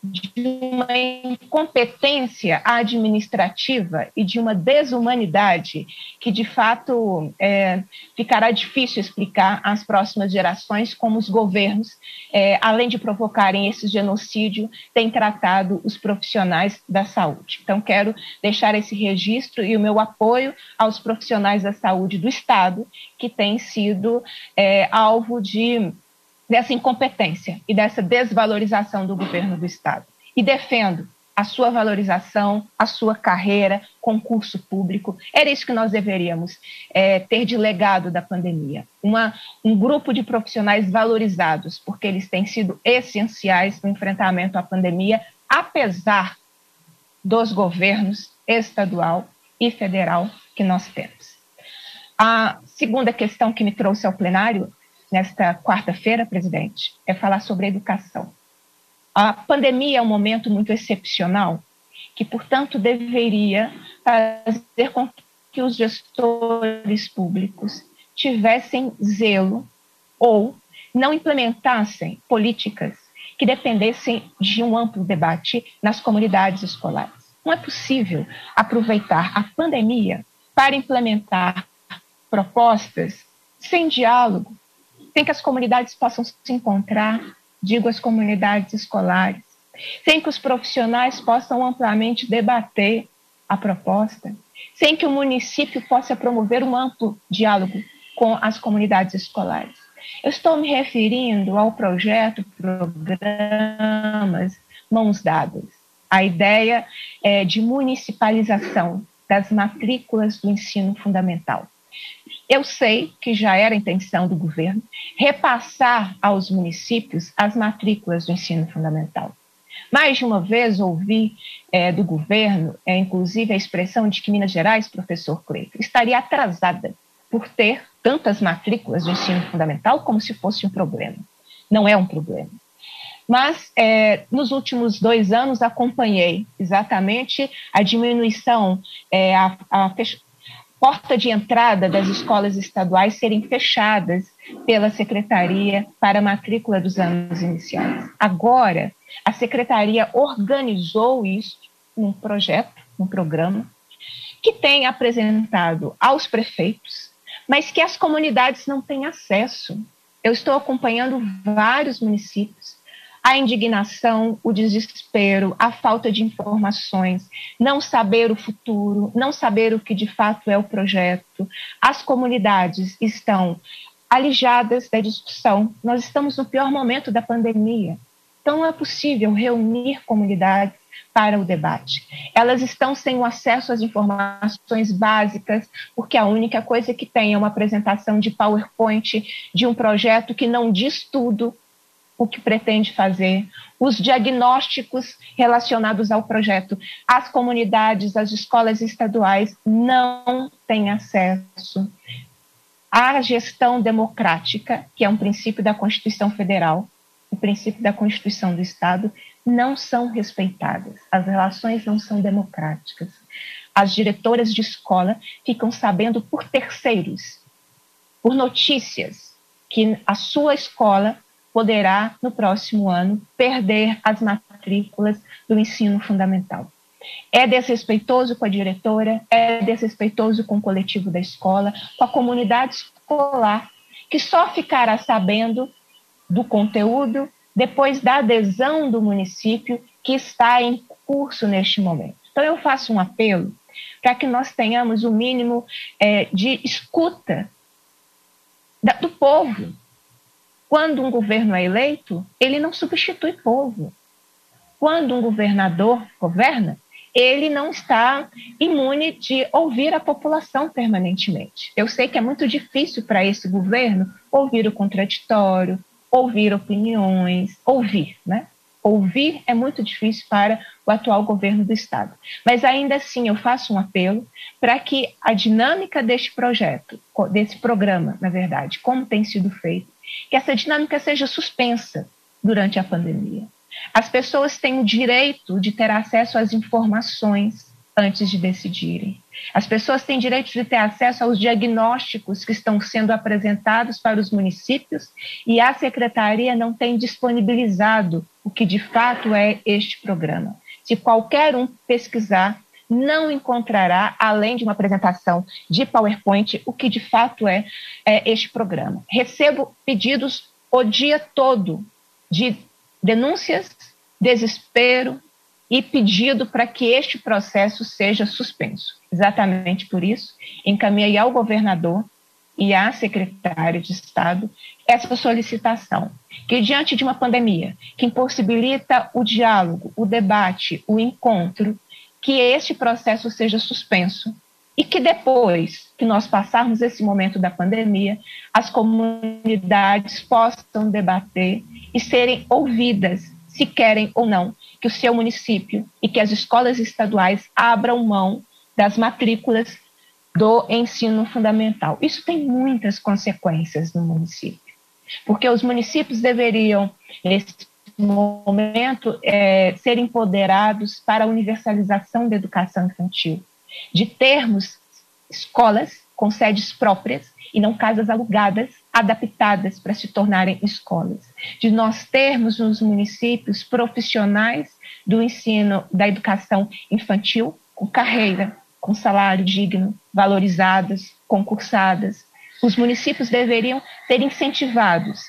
de uma incompetência administrativa e de uma desumanidade que, de fato, é, ficará difícil explicar às próximas gerações como os governos, é, além de provocarem esse genocídio, têm tratado os profissionais da saúde. Então, quero deixar esse registro e o meu apoio aos profissionais da saúde do Estado, que têm sido é, alvo de dessa incompetência e dessa desvalorização do governo do Estado. E defendo a sua valorização, a sua carreira, concurso público. Era isso que nós deveríamos é, ter de legado da pandemia. Uma, um grupo de profissionais valorizados, porque eles têm sido essenciais no enfrentamento à pandemia, apesar dos governos estadual e federal que nós temos. A segunda questão que me trouxe ao plenário nesta quarta-feira, presidente, é falar sobre educação. A pandemia é um momento muito excepcional, que, portanto, deveria fazer com que os gestores públicos tivessem zelo ou não implementassem políticas que dependessem de um amplo debate nas comunidades escolares. Não é possível aproveitar a pandemia para implementar propostas sem diálogo, sem que as comunidades possam se encontrar, digo as comunidades escolares, sem que os profissionais possam amplamente debater a proposta, sem que o município possa promover um amplo diálogo com as comunidades escolares. Eu estou me referindo ao projeto Programas Mãos Dadas, a ideia é, de municipalização das matrículas do ensino fundamental. Eu sei que já era a intenção do governo repassar aos municípios as matrículas do ensino fundamental. Mais de uma vez ouvi é, do governo, é, inclusive, a expressão de que Minas Gerais, professor Cleiton, estaria atrasada por ter tantas matrículas do ensino fundamental como se fosse um problema. Não é um problema. Mas, é, nos últimos dois anos, acompanhei exatamente a diminuição, é, a, a, porta de entrada das escolas estaduais serem fechadas pela secretaria para matrícula dos anos iniciais. Agora, a secretaria organizou isso num projeto, num programa, que tem apresentado aos prefeitos, mas que as comunidades não têm acesso. Eu estou acompanhando vários municípios a indignação, o desespero, a falta de informações, não saber o futuro, não saber o que de fato é o projeto. As comunidades estão alijadas da discussão. Nós estamos no pior momento da pandemia. Então, não é possível reunir comunidades para o debate. Elas estão sem o acesso às informações básicas, porque a única coisa que tem é uma apresentação de PowerPoint de um projeto que não diz tudo, o que pretende fazer, os diagnósticos relacionados ao projeto. As comunidades, as escolas estaduais não têm acesso à gestão democrática, que é um princípio da Constituição Federal, o princípio da Constituição do Estado, não são respeitadas. As relações não são democráticas. As diretoras de escola ficam sabendo por terceiros, por notícias, que a sua escola poderá, no próximo ano, perder as matrículas do ensino fundamental. É desrespeitoso com a diretora, é desrespeitoso com o coletivo da escola, com a comunidade escolar, que só ficará sabendo do conteúdo depois da adesão do município que está em curso neste momento. Então, eu faço um apelo para que nós tenhamos o mínimo é, de escuta do povo, quando um governo é eleito, ele não substitui povo. Quando um governador governa, ele não está imune de ouvir a população permanentemente. Eu sei que é muito difícil para esse governo ouvir o contraditório, ouvir opiniões, ouvir, né? Ouvir é muito difícil para o atual governo do Estado. Mas ainda assim, eu faço um apelo para que a dinâmica deste projeto, desse programa, na verdade, como tem sido feito, que essa dinâmica seja suspensa durante a pandemia. As pessoas têm o direito de ter acesso às informações antes de decidirem. As pessoas têm direito de ter acesso aos diagnósticos que estão sendo apresentados para os municípios e a secretaria não tem disponibilizado o que de fato é este programa. Se qualquer um pesquisar, não encontrará, além de uma apresentação de PowerPoint, o que de fato é, é este programa. Recebo pedidos o dia todo de denúncias, desespero e pedido para que este processo seja suspenso. Exatamente por isso, encaminhei ao governador e à secretária de Estado essa solicitação, que diante de uma pandemia que impossibilita o diálogo, o debate, o encontro, que este processo seja suspenso e que depois que nós passarmos esse momento da pandemia, as comunidades possam debater e serem ouvidas, se querem ou não, que o seu município e que as escolas estaduais abram mão das matrículas do ensino fundamental. Isso tem muitas consequências no município, porque os municípios deveriam, nesse momento, é, ser empoderados para a universalização da educação infantil, de termos escolas com sedes próprias e não casas alugadas, adaptadas para se tornarem escolas. De nós termos nos municípios profissionais do ensino da educação infantil com carreira, com salário digno, valorizadas, concursadas. Os municípios deveriam ter incentivados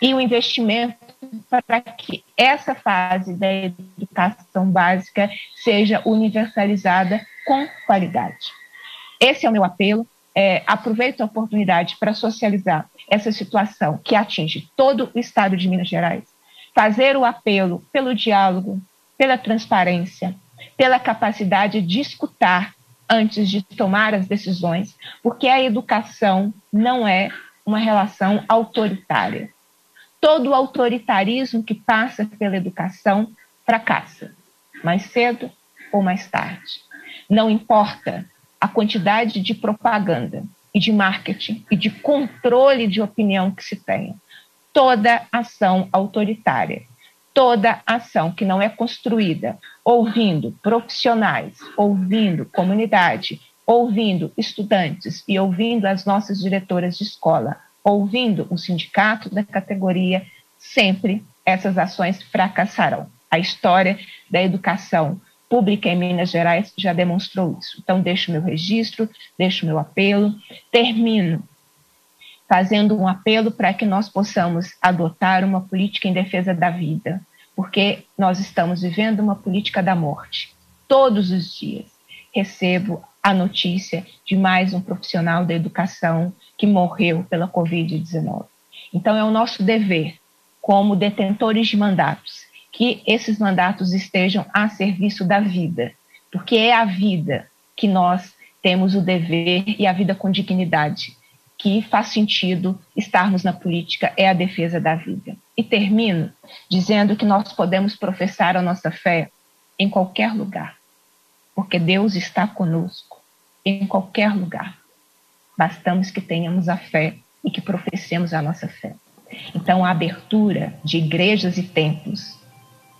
e o investimento para que essa fase da educação básica seja universalizada com qualidade. Esse é o meu apelo é, aproveito a oportunidade para socializar essa situação que atinge todo o estado de Minas Gerais, fazer o apelo pelo diálogo, pela transparência, pela capacidade de escutar antes de tomar as decisões, porque a educação não é uma relação autoritária. Todo autoritarismo que passa pela educação fracassa, mais cedo ou mais tarde. Não importa a quantidade de propaganda e de marketing e de controle de opinião que se tenha. Toda ação autoritária, toda ação que não é construída ouvindo profissionais, ouvindo comunidade, ouvindo estudantes e ouvindo as nossas diretoras de escola, ouvindo o sindicato da categoria, sempre essas ações fracassarão. A história da educação pública em Minas Gerais já demonstrou isso. Então, deixo meu registro, deixo meu apelo, termino fazendo um apelo para que nós possamos adotar uma política em defesa da vida, porque nós estamos vivendo uma política da morte. Todos os dias recebo a notícia de mais um profissional da educação que morreu pela Covid-19. Então, é o nosso dever, como detentores de mandatos, que esses mandatos estejam a serviço da vida, porque é a vida que nós temos o dever e a vida com dignidade, que faz sentido estarmos na política, é a defesa da vida. E termino dizendo que nós podemos professar a nossa fé em qualquer lugar, porque Deus está conosco em qualquer lugar. Bastamos que tenhamos a fé e que professemos a nossa fé. Então, a abertura de igrejas e templos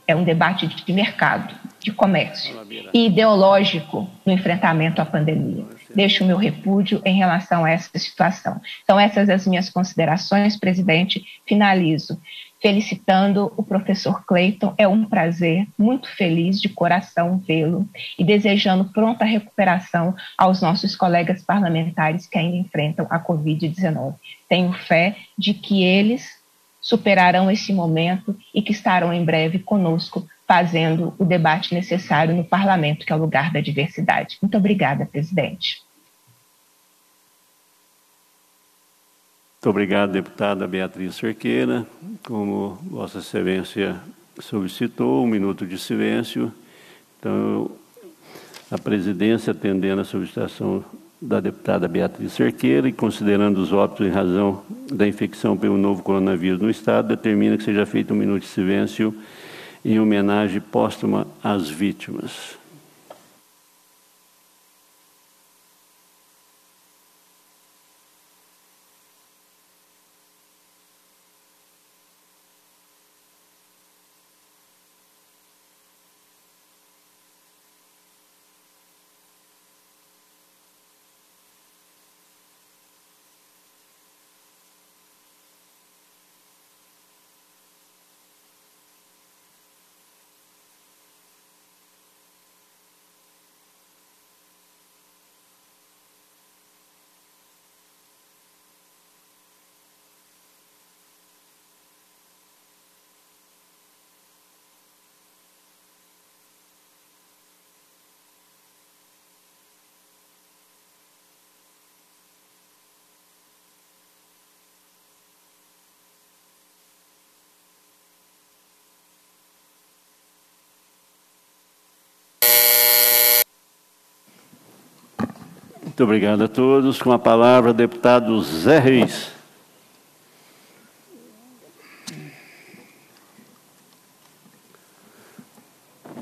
é um debate de mercado, de comércio e ideológico no enfrentamento à pandemia. Deixo o meu repúdio em relação a essa situação. Então, essas as minhas considerações, presidente. Finalizo felicitando o professor Clayton. É um prazer, muito feliz de coração vê-lo e desejando pronta recuperação aos nossos colegas parlamentares que ainda enfrentam a Covid-19. Tenho fé de que eles superarão esse momento e que estarão em breve conosco fazendo o debate necessário no parlamento, que é o lugar da diversidade. Muito obrigada, presidente. Muito obrigado, deputada Beatriz Cerqueira. Como Vossa Excelência solicitou, um minuto de silêncio. Então, A presidência, atendendo a solicitação da deputada Beatriz Cerqueira e considerando os óbitos em razão da infecção pelo novo coronavírus no Estado, determina que seja feito um minuto de silêncio em homenagem póstuma às vítimas. Muito obrigado a todos. Com a palavra, deputado Zé Reis.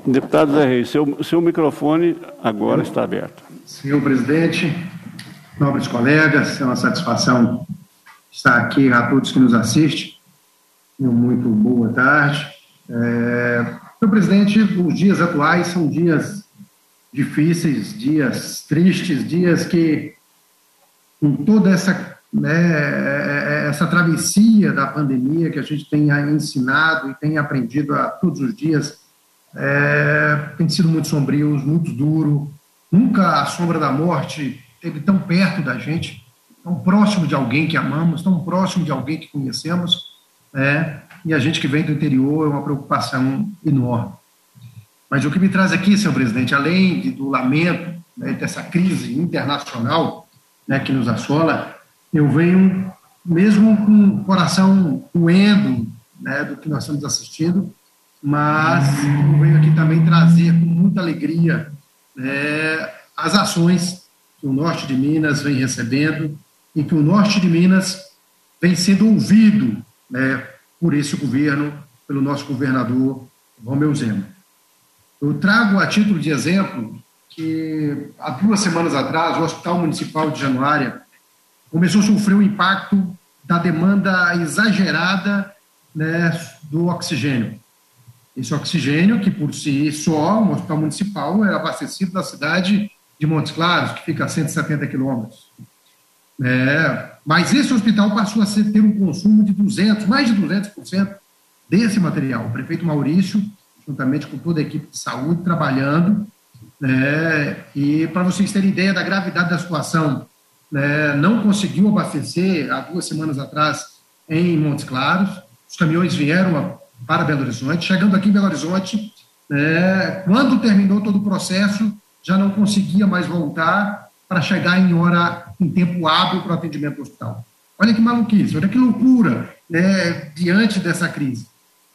Deputado Zé Reis, seu, seu microfone agora está aberto. Senhor presidente, nobres colegas, é uma satisfação estar aqui a todos que nos assistem. Muito boa tarde. É, senhor presidente, os dias atuais são dias difíceis, dias tristes, dias que, com toda essa, né, essa travessia da pandemia que a gente tem ensinado e tem aprendido a todos os dias, é, tem sido muito sombrio, muito duro. Nunca a sombra da morte esteve tão perto da gente, tão próximo de alguém que amamos, tão próximo de alguém que conhecemos, né? e a gente que vem do interior é uma preocupação enorme. Mas o que me traz aqui, senhor presidente, além de, do lamento né, dessa crise internacional né, que nos assola, eu venho mesmo com o coração doendo né, do que nós estamos assistindo, mas eu venho aqui também trazer com muita alegria né, as ações que o norte de Minas vem recebendo e que o norte de Minas vem sendo ouvido né, por esse governo, pelo nosso governador Romeu Zema. Eu trago a título de exemplo que há duas semanas atrás o Hospital Municipal de Januária começou a sofrer o impacto da demanda exagerada né, do oxigênio. Esse oxigênio, que por si só, um hospital municipal, é abastecido da cidade de Montes Claros, que fica a 170 quilômetros. É, mas esse hospital passou a ter um consumo de 200, mais de 200% desse material. O prefeito Maurício juntamente com toda a equipe de saúde, trabalhando. Né, e para vocês terem ideia da gravidade da situação, né, não conseguiu abastecer há duas semanas atrás em Montes Claros. Os caminhões vieram para Belo Horizonte. Chegando aqui em Belo Horizonte, né, quando terminou todo o processo, já não conseguia mais voltar para chegar em hora, em tempo hábil para o atendimento do hospital. Olha que maluquice, olha que loucura né, diante dessa crise.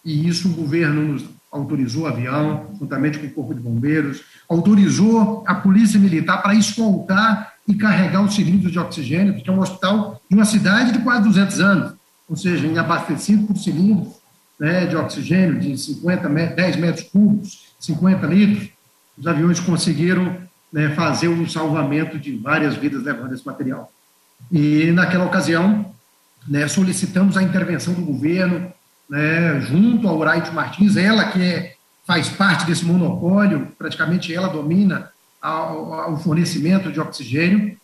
E isso o governo nos autorizou o avião, juntamente com o Corpo de Bombeiros, autorizou a Polícia Militar para escoltar e carregar os cilindros de oxigênio, porque é um hospital de uma cidade de quase 200 anos, ou seja, abastecido por cilindros né, de oxigênio de 50, 10 metros cúbicos, 50 litros. Os aviões conseguiram né, fazer um salvamento de várias vidas levando esse material. E, naquela ocasião, né, solicitamos a intervenção do governo, né, junto ao Wright Martins, ela que é, faz parte desse monopólio, praticamente ela domina o fornecimento de oxigênio,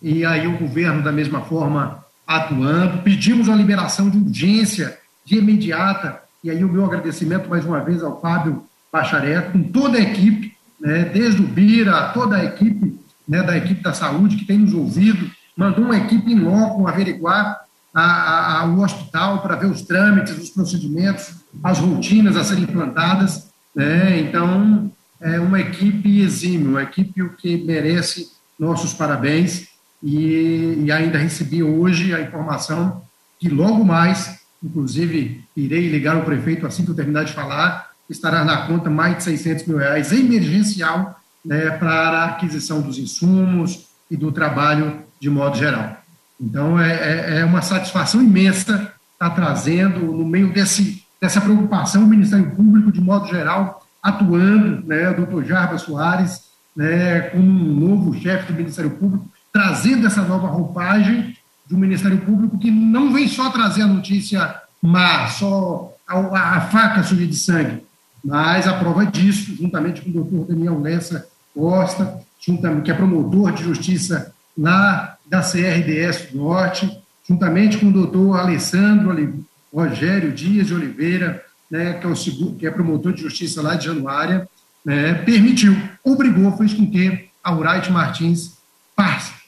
e aí o governo, da mesma forma, atuando. Pedimos uma liberação de urgência, de imediata, e aí o meu agradecimento mais uma vez ao Fábio Bacharé, com toda a equipe, né, desde o Bira, toda a equipe né, da equipe da saúde que tem nos ouvido, mandou uma equipe em loco averiguar a, a, o hospital para ver os trâmites, os procedimentos, as rotinas a serem implantadas. Né? Então, é uma equipe exímia, uma equipe que merece nossos parabéns. E, e ainda recebi hoje a informação que logo mais, inclusive, irei ligar o prefeito assim que eu terminar de falar, estará na conta mais de 600 mil reais emergencial né, para a aquisição dos insumos e do trabalho de modo geral. Então, é, é, é uma satisfação imensa estar trazendo, no meio desse, dessa preocupação, o Ministério Público, de modo geral, atuando, né, o doutor Jarbas Soares, né, como um novo chefe do Ministério Público, trazendo essa nova roupagem do Ministério Público, que não vem só trazer a notícia má, só a, a faca suja de sangue, mas a prova disso, juntamente com o doutor Daniel Lessa Costa, que é promotor de justiça lá da CRDS do Norte, juntamente com o doutor Alessandro Rogério Dias de Oliveira, né, que, é o, que é promotor de justiça lá de Januária, né, permitiu, obrigou, fez com que a Uraite Martins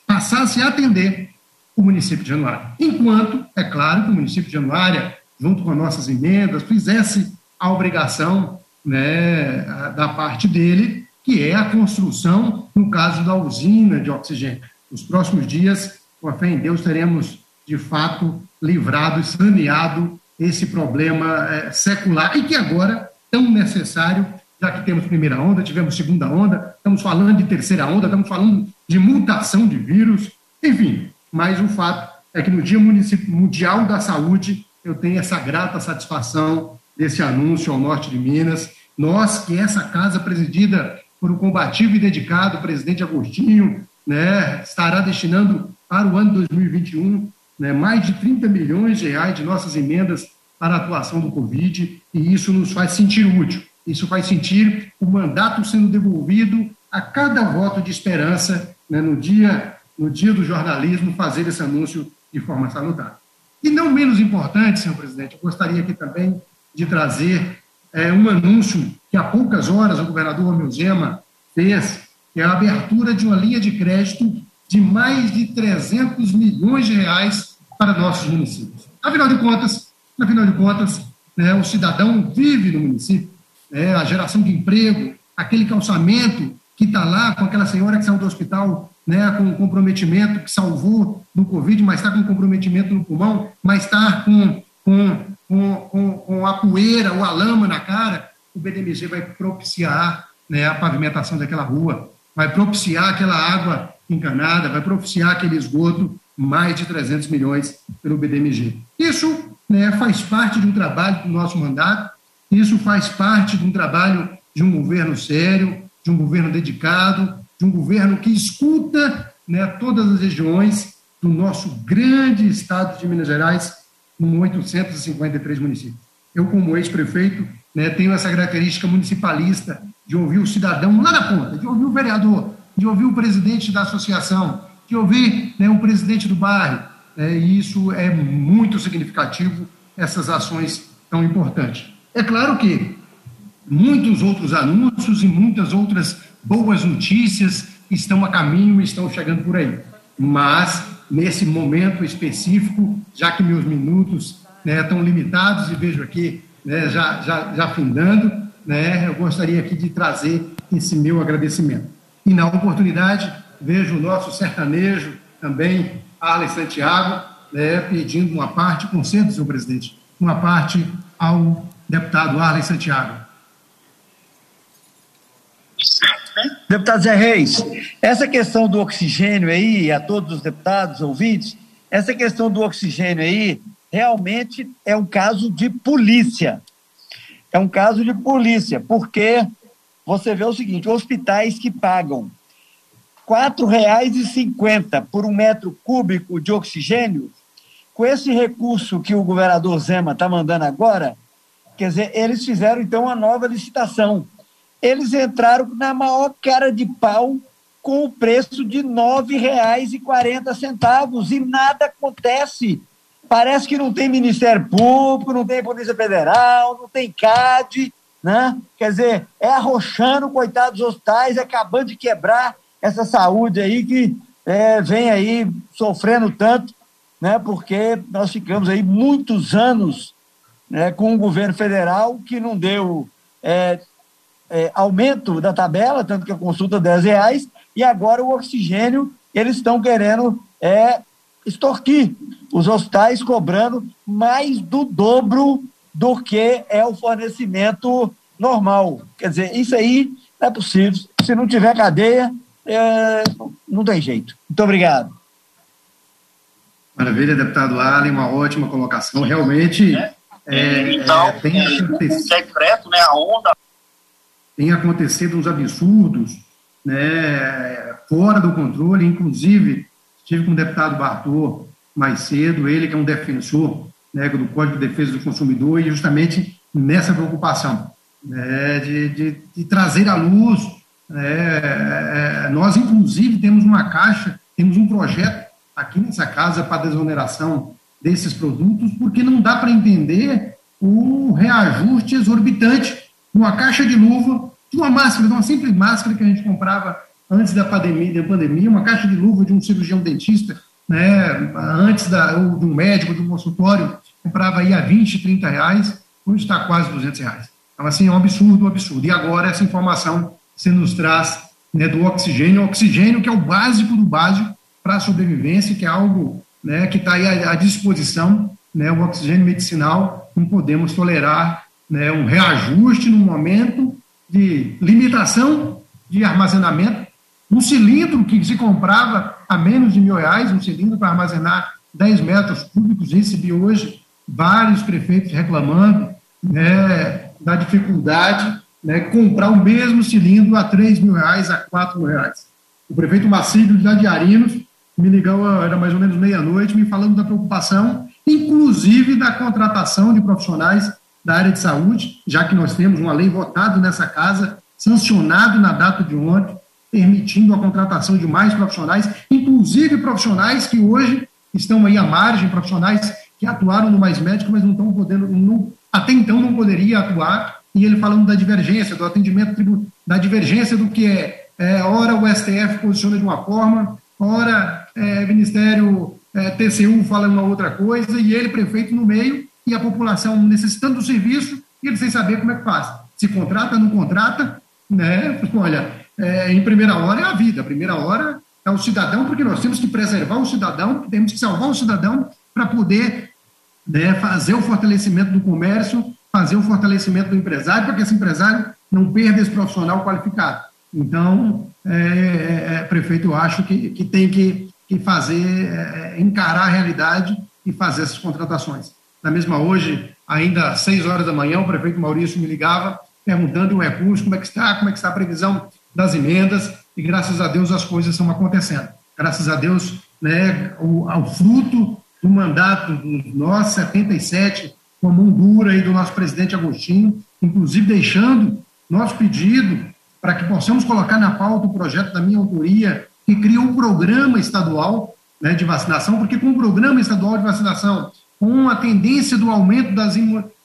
passasse a atender o município de Januária. Enquanto, é claro, que o município de Januária, junto com as nossas emendas, fizesse a obrigação né, da parte dele, que é a construção, no caso da usina de oxigênio. Nos próximos dias, com a fé em Deus, teremos, de fato, livrado e saneado esse problema é, secular e que agora tão necessário, já que temos primeira onda, tivemos segunda onda, estamos falando de terceira onda, estamos falando de mutação de vírus, enfim. Mas o fato é que no Dia Mundial da Saúde eu tenho essa grata satisfação desse anúncio ao norte de Minas. Nós, que essa casa presidida por um combativo e dedicado presidente Agostinho, né, estará destinando para o ano 2021 né, mais de 30 milhões de reais de nossas emendas para a atuação do Covid, e isso nos faz sentir útil. Isso faz sentir o mandato sendo devolvido a cada voto de esperança né, no, dia, no dia do jornalismo, fazer esse anúncio de forma salutar. E não menos importante, senhor presidente, eu gostaria aqui também de trazer é, um anúncio que há poucas horas o governador Romeu Zema fez, é a abertura de uma linha de crédito de mais de 300 milhões de reais para nossos municípios. Afinal de contas, afinal de contas, né, o cidadão vive no município, né, a geração de emprego, aquele calçamento que está lá com aquela senhora que saiu do hospital né, com comprometimento, que salvou do Covid, mas está com comprometimento no pulmão, mas está com, com, com, com, com a poeira ou a lama na cara, o BDMG vai propiciar né, a pavimentação daquela rua, vai propiciar aquela água encanada, vai propiciar aquele esgoto, mais de 300 milhões pelo BDMG. Isso né, faz parte de um trabalho do nosso mandato, isso faz parte de um trabalho de um governo sério, de um governo dedicado, de um governo que escuta né, todas as regiões do nosso grande estado de Minas Gerais, com 853 municípios. Eu, como ex-prefeito, né, tenho essa característica municipalista de ouvir o cidadão lá na ponta, de ouvir o vereador, de ouvir o presidente da associação, de ouvir né, o presidente do bairro. Né, e isso é muito significativo, essas ações tão importantes. É claro que muitos outros anúncios e muitas outras boas notícias estão a caminho e estão chegando por aí. Mas, nesse momento específico, já que meus minutos né, estão limitados e vejo aqui né, já, já, já findando, né, eu gostaria aqui de trazer esse meu agradecimento. E na oportunidade, vejo o nosso sertanejo também, Arlen Santiago, né, pedindo uma parte, concedo, senhor presidente, uma parte ao deputado Arlen Santiago. Deputado Zé Reis, essa questão do oxigênio aí, a todos os deputados, ouvintes, essa questão do oxigênio aí realmente é um caso de polícia. É um caso de polícia, porque você vê o seguinte: hospitais que pagam R$ 4,50 por um metro cúbico de oxigênio, com esse recurso que o governador Zema está mandando agora, quer dizer, eles fizeram então uma nova licitação. Eles entraram na maior cara de pau com o preço de R$ 9,40 e nada acontece. Parece que não tem Ministério Público, não tem Polícia Federal, não tem CAD, né? Quer dizer, é arrochando, coitados hospitais, acabando de quebrar essa saúde aí que é, vem aí sofrendo tanto, né? Porque nós ficamos aí muitos anos né, com o governo federal que não deu é, é, aumento da tabela, tanto que a consulta 10 reais, e agora o oxigênio eles estão querendo é, extorquir os hospitais cobrando mais do dobro do que é o fornecimento normal. Quer dizer, isso aí não é possível. Se não tiver cadeia, é, não tem jeito. Muito obrigado. Maravilha, deputado Allen, uma ótima colocação. Realmente. É, é, então, tem acontecido, decreto, né, a onda. Tem acontecido uns absurdos, né, fora do controle, inclusive, estive com o deputado Bartô mais cedo, ele que é um defensor né, do Código de Defesa do Consumidor, e justamente nessa preocupação né, de, de, de, trazer à luz. Né, nós, inclusive, temos uma caixa, temos um projeto aqui nessa casa para desoneração desses produtos, porque não dá para entender o reajuste exorbitante numa caixa de luva, de uma máscara, de uma simples máscara que a gente comprava antes da pandemia, da pandemia uma caixa de luva de um cirurgião dentista, né, antes da, ou de um médico, de um consultório, comprava aí a 20, 30 reais, hoje está quase 200 reais. Então, assim, é um absurdo, um absurdo. E agora essa informação se nos traz né, do oxigênio, oxigênio que é o básico do básico para a sobrevivência, que é algo né, que está aí à, disposição, né, o oxigênio medicinal, não podemos tolerar né, um reajuste no momento de limitação de armazenamento. Um cilindro que se comprava a menos de mil reais, um cilindro para armazenar 10 metros cúbicos, recebi hoje vários prefeitos reclamando né, da dificuldade né, comprar o mesmo cilindro a 3 mil reais, a 4 mil reais. O prefeito Macílio de Adiarinos me ligou, era mais ou menos meia-noite, me falando da preocupação, inclusive da contratação de profissionais da área de saúde, já que nós temos uma lei votada nessa casa, sancionado na data de ontem, permitindo a contratação de mais profissionais, inclusive profissionais que hoje estão aí à margem, profissionais que atuaram no Mais Médico, mas não estão podendo, não, até então não poderia atuar, e ele falando da divergência, do atendimento, da divergência do que é, é ora o STF posiciona de uma forma, ora é, Ministério é, TCU fala uma outra coisa, e ele, prefeito, no meio, e a população necessitando do serviço, e ele sem saber como é que faz. Se contrata, não contrata, né? Olha, é, em primeira hora é a vida, a primeira hora é o cidadão, porque nós temos que preservar o cidadão, temos que salvar o cidadão para poder né, fazer o fortalecimento do comércio, fazer o fortalecimento do empresário, para que esse empresário não perda esse profissional qualificado. Então, é, é, é, prefeito, eu acho que, que tem que, que fazer, é, encarar a realidade e fazer essas contratações. Na mesma hoje, ainda às seis horas da manhã, o prefeito Maurício me ligava perguntando o recurso, como é que está, como é que está a previsão das emendas, e graças a Deus as coisas estão acontecendo. Graças a Deus, né, o, ao fruto do mandato dos nós, 77, com a mão dura aí do nosso presidente Agostinho, inclusive deixando nosso pedido para que possamos colocar na pauta o projeto da minha autoria, que cria um programa estadual né, de vacinação, porque com o programa estadual de vacinação, com a tendência do aumento das,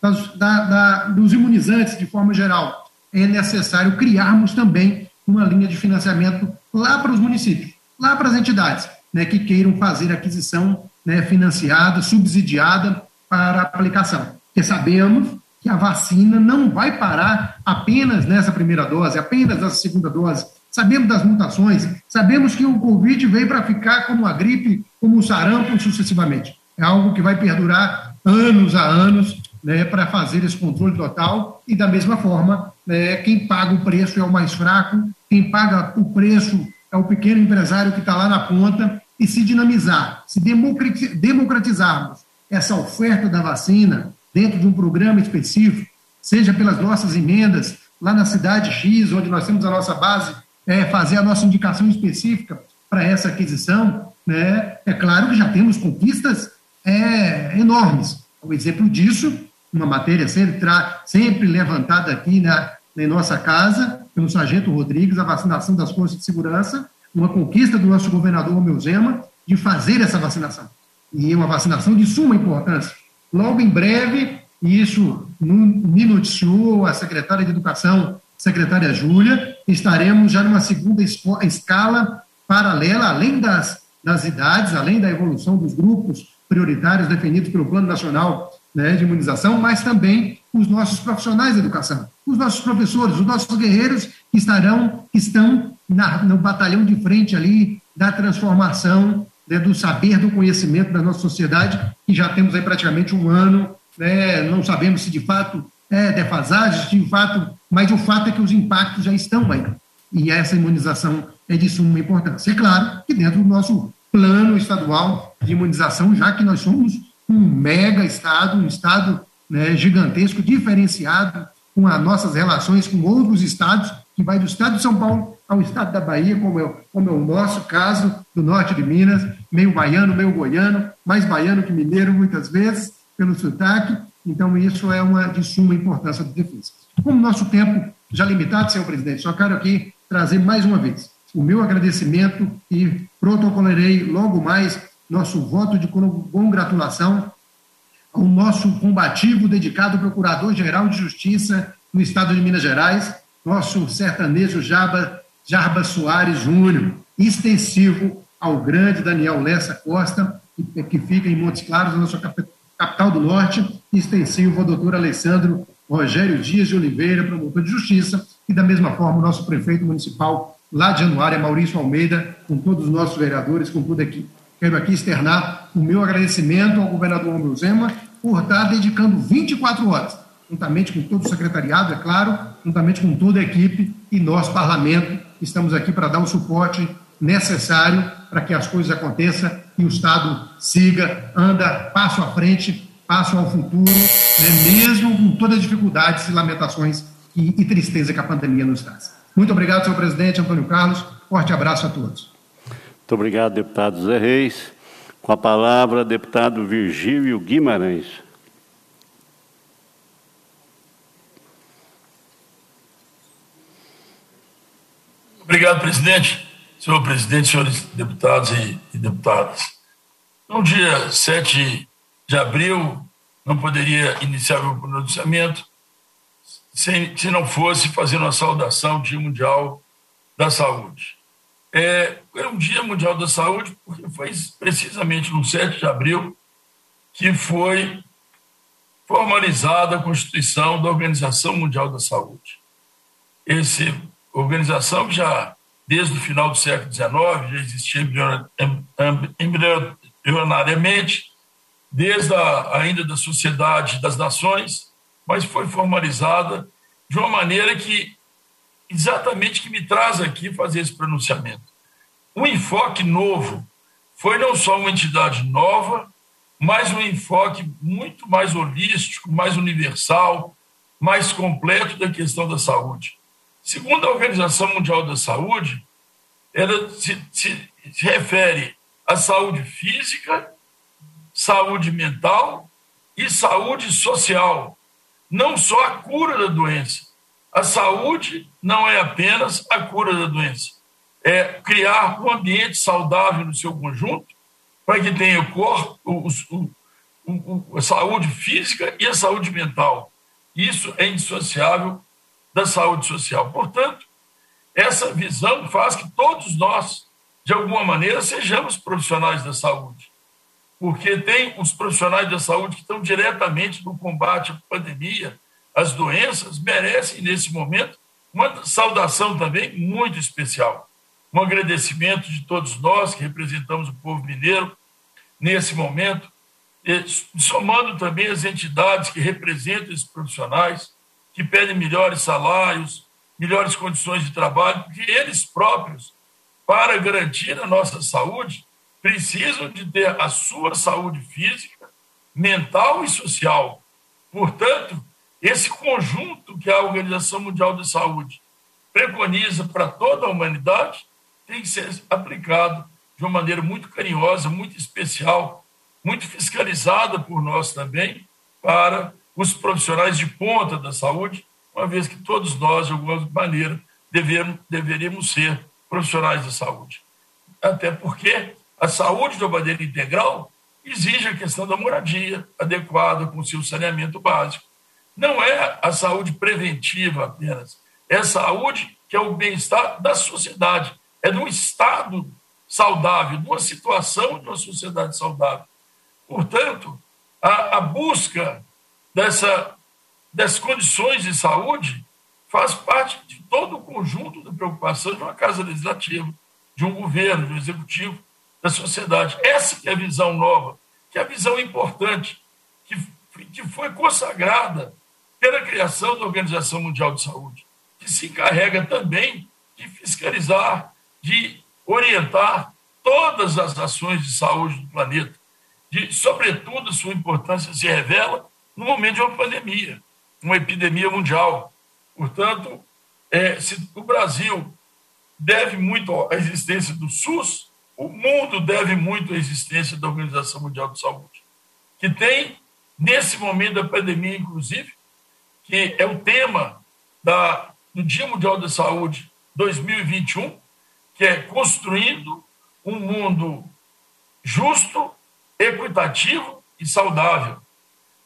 das da, da, dos imunizantes de forma geral, é necessário criarmos também uma linha de financiamento lá para os municípios, lá para as entidades né, que queiram fazer aquisição né, financiada, subsidiada para aplicação. Porque sabemos que a vacina não vai parar apenas nessa primeira dose, apenas nessa segunda dose. Sabemos das mutações, sabemos que o Covid veio para ficar como a gripe, como o sarampo, sucessivamente. É algo que vai perdurar anos a anos né, para fazer esse controle total e, da mesma forma, né, quem paga o preço é o mais fraco, quem paga o preço é o pequeno empresário que está lá na ponta e se dinamizar, se democratizarmos essa oferta da vacina dentro de um programa específico, seja pelas nossas emendas lá na cidade X, onde nós temos a nossa base, é, fazer a nossa indicação específica para essa aquisição, né? é claro que já temos conquistas é, enormes. O exemplo disso, uma matéria sempre, sempre levantada aqui na, na nossa casa, pelo Sargento Rodrigues, a vacinação das forças de segurança, uma conquista do nosso governador Romeu Zema de fazer essa vacinação. E uma vacinação de suma importância. Logo em breve, isso me noticiou a secretária de Educação, secretária Júlia, estaremos já numa segunda escala paralela, além das, das idades, além da evolução dos grupos prioritários definidos pelo Plano Nacional né, de Imunização, mas também os nossos profissionais de educação, os nossos professores, os nossos guerreiros que estarão, que estão na, no batalhão de frente ali da transformação né, do saber, do conhecimento da nossa sociedade, que já temos aí praticamente um ano, né, não sabemos se de fato é defasagem, de fato, mas o fato é que os impactos já estão aí. e essa imunização é de suma importância. É claro que dentro do nosso plano estadual de imunização, já que nós somos um mega estado, um estado né, gigantesco, diferenciado com as nossas relações com outros estados, que vai do estado de São Paulo ao estado da Bahia, como é, como é o nosso caso, do norte de Minas, meio baiano, meio goiano, mais baiano que mineiro muitas vezes, pelo sotaque. Então, isso é uma de suma importância de defesa. Como nosso tempo já limitado, senhor presidente, só quero aqui trazer mais uma vez o meu agradecimento e protocolarei logo mais nosso voto de congratulação ao nosso combativo dedicado Procurador-Geral de Justiça no Estado de Minas Gerais, nosso sertanejo Jaba, Jarba Soares Júnior, extensivo ao grande Daniel Lessa Costa, que, que fica em Montes Claros, na nossa capital do Norte, extensivo ao doutor Alessandro Rogério Dias de Oliveira, promotor de justiça, e da mesma forma o nosso prefeito municipal lá de Januária, Maurício Almeida, com todos os nossos vereadores, com tudo aqui. Quero aqui externar o meu agradecimento ao governador Romeu Zema por estar dedicando 24 horas, juntamente com todo o secretariado, é claro, juntamente com toda a equipe e nós, parlamento, estamos aqui para dar o suporte necessário para que as coisas aconteçam e o Estado siga, anda passo à frente, passo ao futuro, né, mesmo com todas as dificuldades e lamentações e, e tristeza que a pandemia nos traz. Muito obrigado, senhor presidente Antônio Carlos. Forte abraço a todos. Muito obrigado, deputado Zé Reis. Com a palavra, deputado Virgílio Guimarães. Obrigado, presidente. Senhor presidente, senhores deputados e, e deputadas. No dia 7 de abril, não poderia iniciar meu pronunciamento sem, se não fosse fazendo a saudação do Dia Mundial da Saúde. É, é um Dia Mundial da Saúde porque foi precisamente no 7 de abril que foi formalizada a Constituição da Organização Mundial da Saúde. Essa organização já, desde o final do século XIX, já existia embrionariamente, desde a, ainda da Sociedade das Nações, mas foi formalizada de uma maneira que exatamente que me traz aqui fazer esse pronunciamento. Um enfoque novo foi não só uma entidade nova, mas um enfoque muito mais holístico, mais universal, mais completo da questão da saúde. Segundo a Organização Mundial da Saúde, ela se, se, se refere à saúde física, saúde mental e saúde social, não só a cura da doença. A saúde não é apenas a cura da doença. É criar um ambiente saudável no seu conjunto para que tenha o corpo, o, o, a saúde física e a saúde mental. Isso é indissociável da saúde social. Portanto, essa visão faz que todos nós, de alguma maneira, sejamos profissionais da saúde porque tem os profissionais da saúde que estão diretamente no combate à pandemia, as doenças, merecem, nesse momento, uma saudação também muito especial. Um agradecimento de todos nós que representamos o povo mineiro nesse momento, somando também as entidades que representam esses profissionais, que pedem melhores salários, melhores condições de trabalho, porque eles próprios, para garantir a nossa saúde, precisam de ter a sua saúde física, mental e social. Portanto, esse conjunto que a Organização Mundial de Saúde preconiza para toda a humanidade tem que ser aplicado de uma maneira muito carinhosa, muito especial, muito fiscalizada por nós também, para os profissionais de ponta da saúde, uma vez que todos nós, de alguma maneira, devemos, deveríamos ser profissionais da saúde. Até porque a saúde de uma maneira integral exige a questão da moradia adequada com seu saneamento básico. Não é a saúde preventiva apenas, é a saúde que é o bem-estar da sociedade, é de um estado saudável, de uma situação de uma sociedade saudável. Portanto, a, a busca dessa, condições de saúde faz parte de todo o conjunto de preocupação de uma casa legislativa, de um governo, de um executivo, da sociedade. Essa é a visão nova, que é a visão importante, que, que foi consagrada pela criação da Organização Mundial de Saúde, que se encarrega também de fiscalizar, de orientar todas as ações de saúde do planeta. De, sobretudo, sua importância se revela no momento de uma pandemia, uma epidemia mundial. Portanto, é, se o Brasil deve muito à existência do SUS, o mundo deve muito à existência da Organização Mundial de Saúde, que tem, nesse momento da pandemia, inclusive, que é o tema da, do Dia Mundial da Saúde 2021, que é construindo um mundo justo, equitativo e saudável.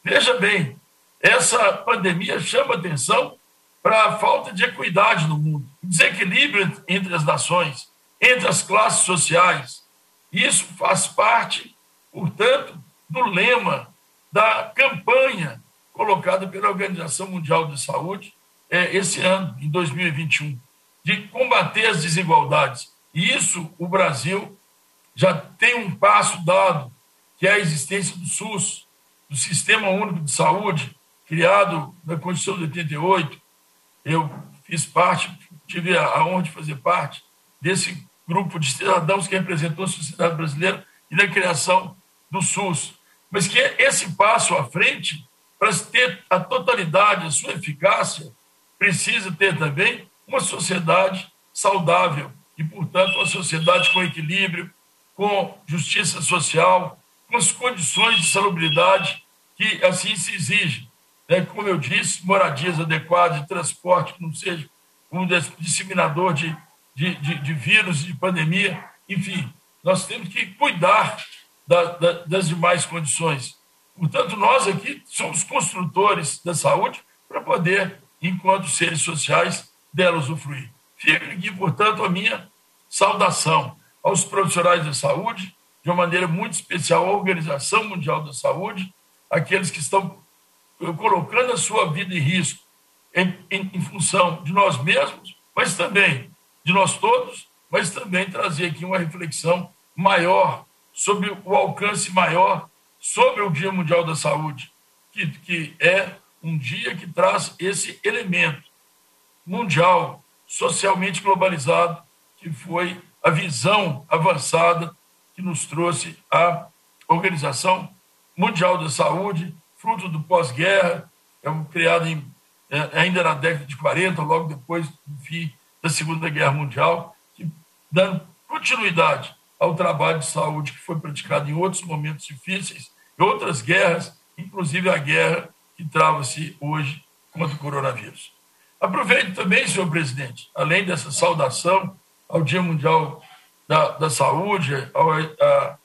Veja bem, essa pandemia chama atenção para a falta de equidade no mundo, desequilíbrio entre as nações, entre as classes sociais. Isso faz parte, portanto, do lema da campanha colocada pela Organização Mundial de Saúde é, esse ano, em 2021, de combater as desigualdades. E isso o Brasil já tem um passo dado, que é a existência do SUS, do Sistema Único de Saúde, criado na Constituição de 88. Eu fiz parte, tive a honra de fazer parte desse grupo de cidadãos que representou a sociedade brasileira e na criação do SUS. Mas que esse passo à frente, para ter a totalidade, a sua eficácia, precisa ter também uma sociedade saudável e, portanto, uma sociedade com equilíbrio, com justiça social, com as condições de salubridade que assim se exigem. Né? Como eu disse, moradias adequadas, transporte que não seja um disseminador de, de, de, de vírus, de pandemia, enfim, nós temos que cuidar da, da, das demais condições. Portanto, nós aqui somos construtores da saúde para poder, enquanto seres sociais, dela usufruir. Fica aqui, portanto, a minha saudação aos profissionais da saúde, de uma maneira muito especial à Organização Mundial da Saúde, aqueles que estão colocando a sua vida em risco em, em, em função de nós mesmos, mas também de nós todos, mas também trazer aqui uma reflexão maior sobre o alcance maior sobre o Dia Mundial da Saúde, que, que é um dia que traz esse elemento mundial, socialmente globalizado, que foi a visão avançada que nos trouxe a Organização Mundial da Saúde, fruto do pós-guerra, é um, criado em, é, ainda na década de 40, logo depois do fim da Segunda Guerra Mundial, que, dando continuidade ao trabalho de saúde que foi praticado em outros momentos difíceis, outras guerras, inclusive a guerra que trava-se hoje contra o coronavírus. Aproveito também, senhor presidente, além dessa saudação ao Dia Mundial da, da Saúde, à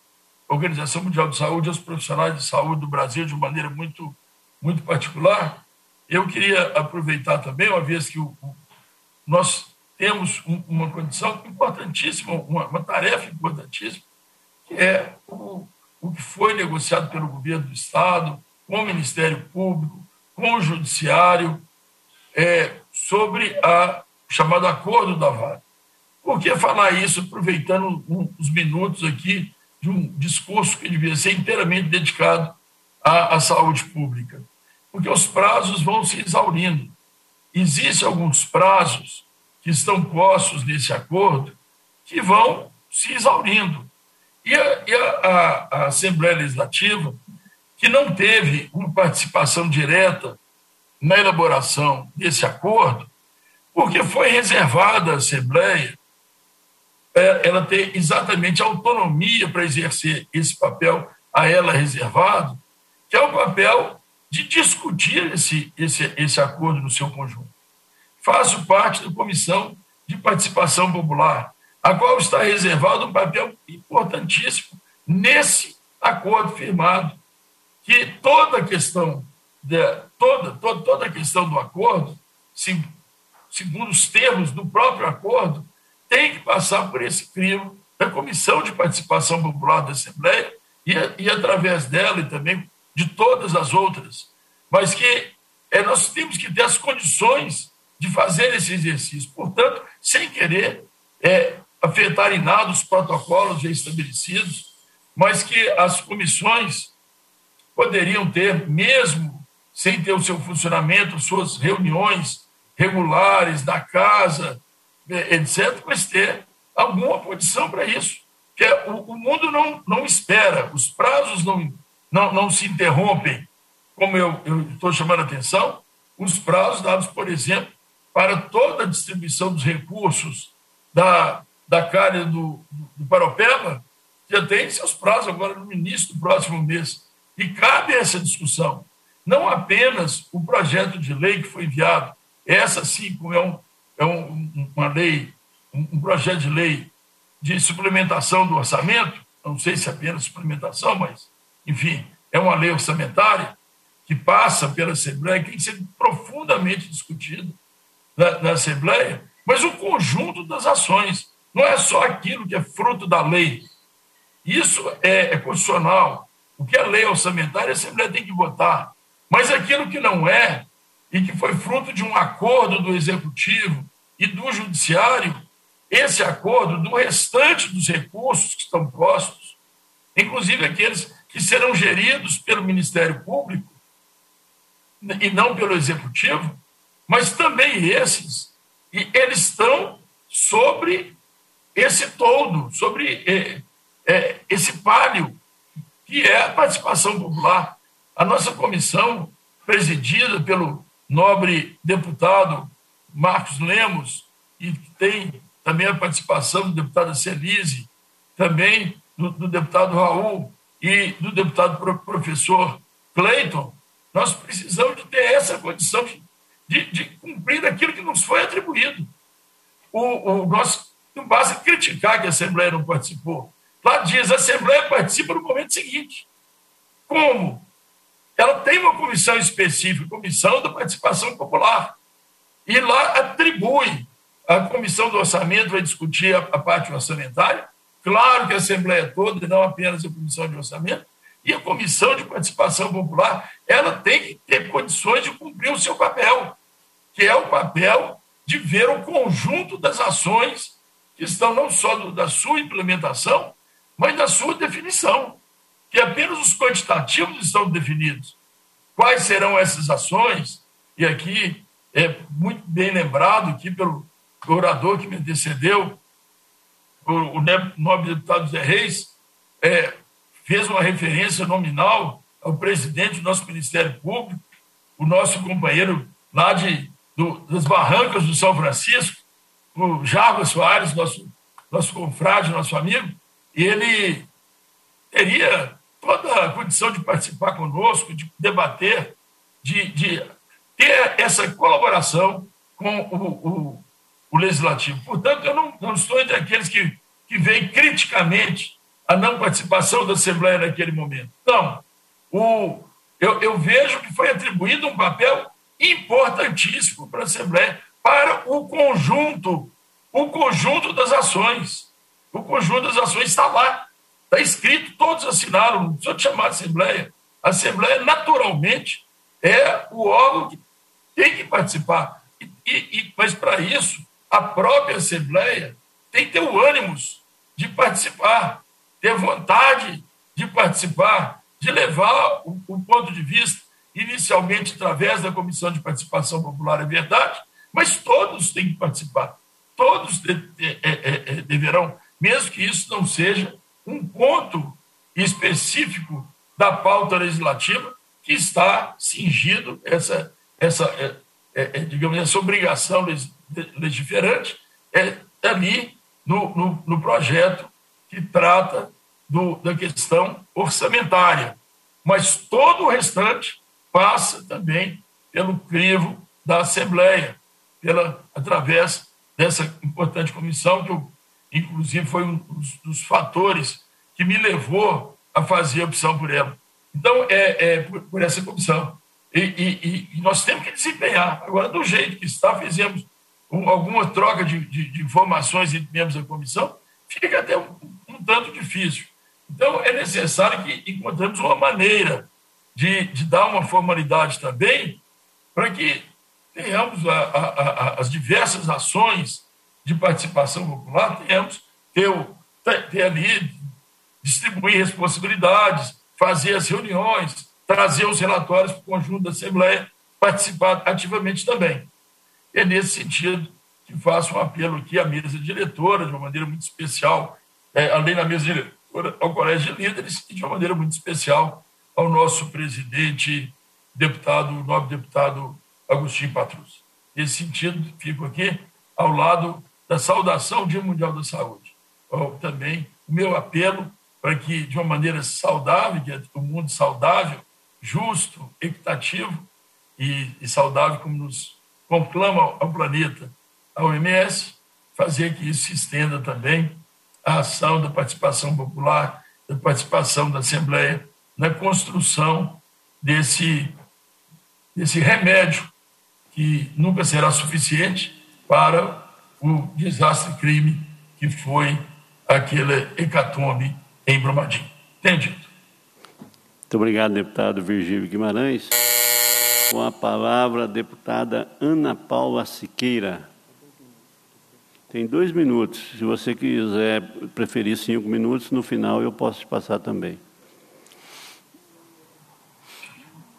Organização Mundial de Saúde, aos profissionais de saúde do Brasil de maneira muito, muito particular, eu queria aproveitar também, uma vez que o, o, nós temos um, uma condição importantíssima, uma, uma, tarefa importantíssima, que é o, o que foi negociado pelo governo do Estado, com o Ministério Público, com o Judiciário, é, sobre a chamado Acordo da Vale. Por que falar isso aproveitando uns minutos aqui de um discurso que devia ser inteiramente dedicado à, à saúde pública? Porque os prazos vão se exaurindo. Existem alguns prazos que estão postos nesse acordo que vão se exaurindo. E a, e a, a, Assembleia Legislativa, que não teve uma participação direta na elaboração desse acordo, porque foi reservada à Assembleia é, ela ter exatamente autonomia para exercer esse papel a ela reservado, que é o papel de discutir esse, esse, esse acordo no seu conjunto. Faço parte da Comissão de Participação Popular, a qual está reservado um papel importantíssimo nesse acordo firmado, que toda a questão de, toda, toda, toda a questão do acordo, segundo os termos do próprio acordo, tem que passar por esse crivo da Comissão de Participação Popular da Assembleia e, e através dela e também de todas as outras, mas que é, nós temos que ter as condições de fazer esse exercício. Portanto, sem querer é, afetar em nada os protocolos já estabelecidos, mas que as comissões poderiam ter, mesmo sem ter o seu funcionamento, suas reuniões regulares da casa, etc., mas ter alguma condição para isso. Que é, o, o, mundo não, não espera, os prazos não, não, não se interrompem, como eu estou chamando a atenção, os prazos dados, por exemplo, para toda a distribuição dos recursos da, da carne do, do Paropeba, já tem seus prazos agora no início do próximo mês. E cabe essa discussão. Não apenas o projeto de lei que foi enviado, essa sim, como é, um, é um, uma lei, um, um projeto de lei de suplementação do orçamento, não sei se apenas suplementação, mas, enfim, é uma lei orçamentária que passa pela Assembleia, que tem que ser profundamente discutido na, na Assembleia, mas o conjunto das ações, não é só aquilo que é fruto da lei. Isso é, é constitucional. O que é lei orçamentária, a Assembleia tem que votar. Mas aquilo que não é, e que foi fruto de um acordo do Executivo e do Judiciário, esse acordo do restante dos recursos que estão postos, inclusive aqueles que serão geridos pelo Ministério Público e não pelo Executivo, mas também esses, e eles estão sobre esse todo, sobre é, é, esse palio que é a participação popular. A nossa comissão, presidida pelo nobre deputado Marcos Lemos, e tem também a participação do deputado Celise, também do, do deputado Raul e do deputado professor Cleiton, nós precisamos de ter essa condição de, de cumprir aquilo que nos foi atribuído. O, o, nós não basta criticar que a Assembleia não participou. Lá diz, a Assembleia participa no momento seguinte. Como? Ela tem uma comissão específica, comissão da participação popular. E lá atribui a comissão do orçamento vai discutir a, parte orçamentária. Claro que a Assembleia toda, e não apenas a comissão de orçamento, e a comissão de participação popular, ela tem que ter condições de cumprir o seu papel, que é o papel de ver o conjunto das ações que estão não só do, da sua implementação, mas da sua definição, que apenas os quantitativos estão definidos. Quais serão essas ações? E aqui é muito bem lembrado aqui pelo orador que me antecedeu, o, o nobre deputado Zé Reis, é, fez uma referência nominal ao presidente do nosso Ministério Público, o nosso companheiro lá de, do, das Barrancas do São Francisco, o Jago Soares, nosso, nosso confrade, nosso amigo, ele teria toda a condição de participar conosco, de debater, de, de ter essa colaboração com o, o, o legislativo. Portanto, eu não, não, estou entre aqueles que, que veem criticamente a não participação da Assembleia naquele momento. Não. O, eu, eu vejo que foi atribuído um papel importantíssimo para a Assembleia, para o conjunto, o conjunto das ações. O conjunto das ações está lá, está escrito, todos assinaram, não precisa chamar de Assembleia. A Assembleia, naturalmente, é o órgão que tem que participar. E, e, mas, para isso, a própria Assembleia tem que ter o ânimo de participar, ter vontade de participar, de levar o, o ponto de vista, inicialmente através da Comissão de Participação Popular, é verdade, mas todos têm que participar. Todos de, de, de, é, é, é, deverão, mesmo que isso não seja um ponto específico da pauta legislativa que está cingido essa, essa é, é, digamos, essa obrigação legiferante é ali no, no, no projeto que trata do, da questão orçamentária. Mas todo o restante passa também pelo crivo da Assembleia, pela, através dessa importante comissão, que eu, inclusive foi um dos, fatores que me levou a fazer a opção por ela. Então, é, é por, por essa comissão. E, e, e, nós temos que desempenhar. Agora, do jeito que está, fizemos um, alguma troca de, de, de, informações entre membros da comissão, fica até um, um, tanto difícil. Então, é necessário que encontremos uma maneira de, de dar uma formalidade também para que tenhamos a, a, a, as diversas ações de participação popular, tenhamos ter, ter ali, distribuir responsabilidades, fazer as reuniões, trazer os relatórios para o conjunto da Assembleia, participar ativamente também. É nesse sentido que faço um apelo aqui à mesa diretora, de uma maneira muito especial, é, além da mesa diretora, ao Colégio de Líderes, e de uma maneira muito especial ao nosso presidente, deputado, nobre deputado Agostinho Patrus. Nesse sentido, fico aqui ao lado da saudação Dia Mundial da Saúde. Também o meu apelo para que, de uma maneira saudável, que é um mundo saudável, justo, equitativo e, e saudável, como nos conclama ao planeta a OMS, fazer que isso se estenda também à ação da participação popular, da participação da Assembleia na construção desse, desse remédio que nunca será suficiente para o desastre crime que foi aquele hecatombe em Brumadinho. Entendido? Muito obrigado, deputado Virgílio Guimarães. Com a palavra, a deputada Ana Paula Siqueira. Tem dois minutos. Se você quiser preferir cinco minutos, no final eu posso te passar também.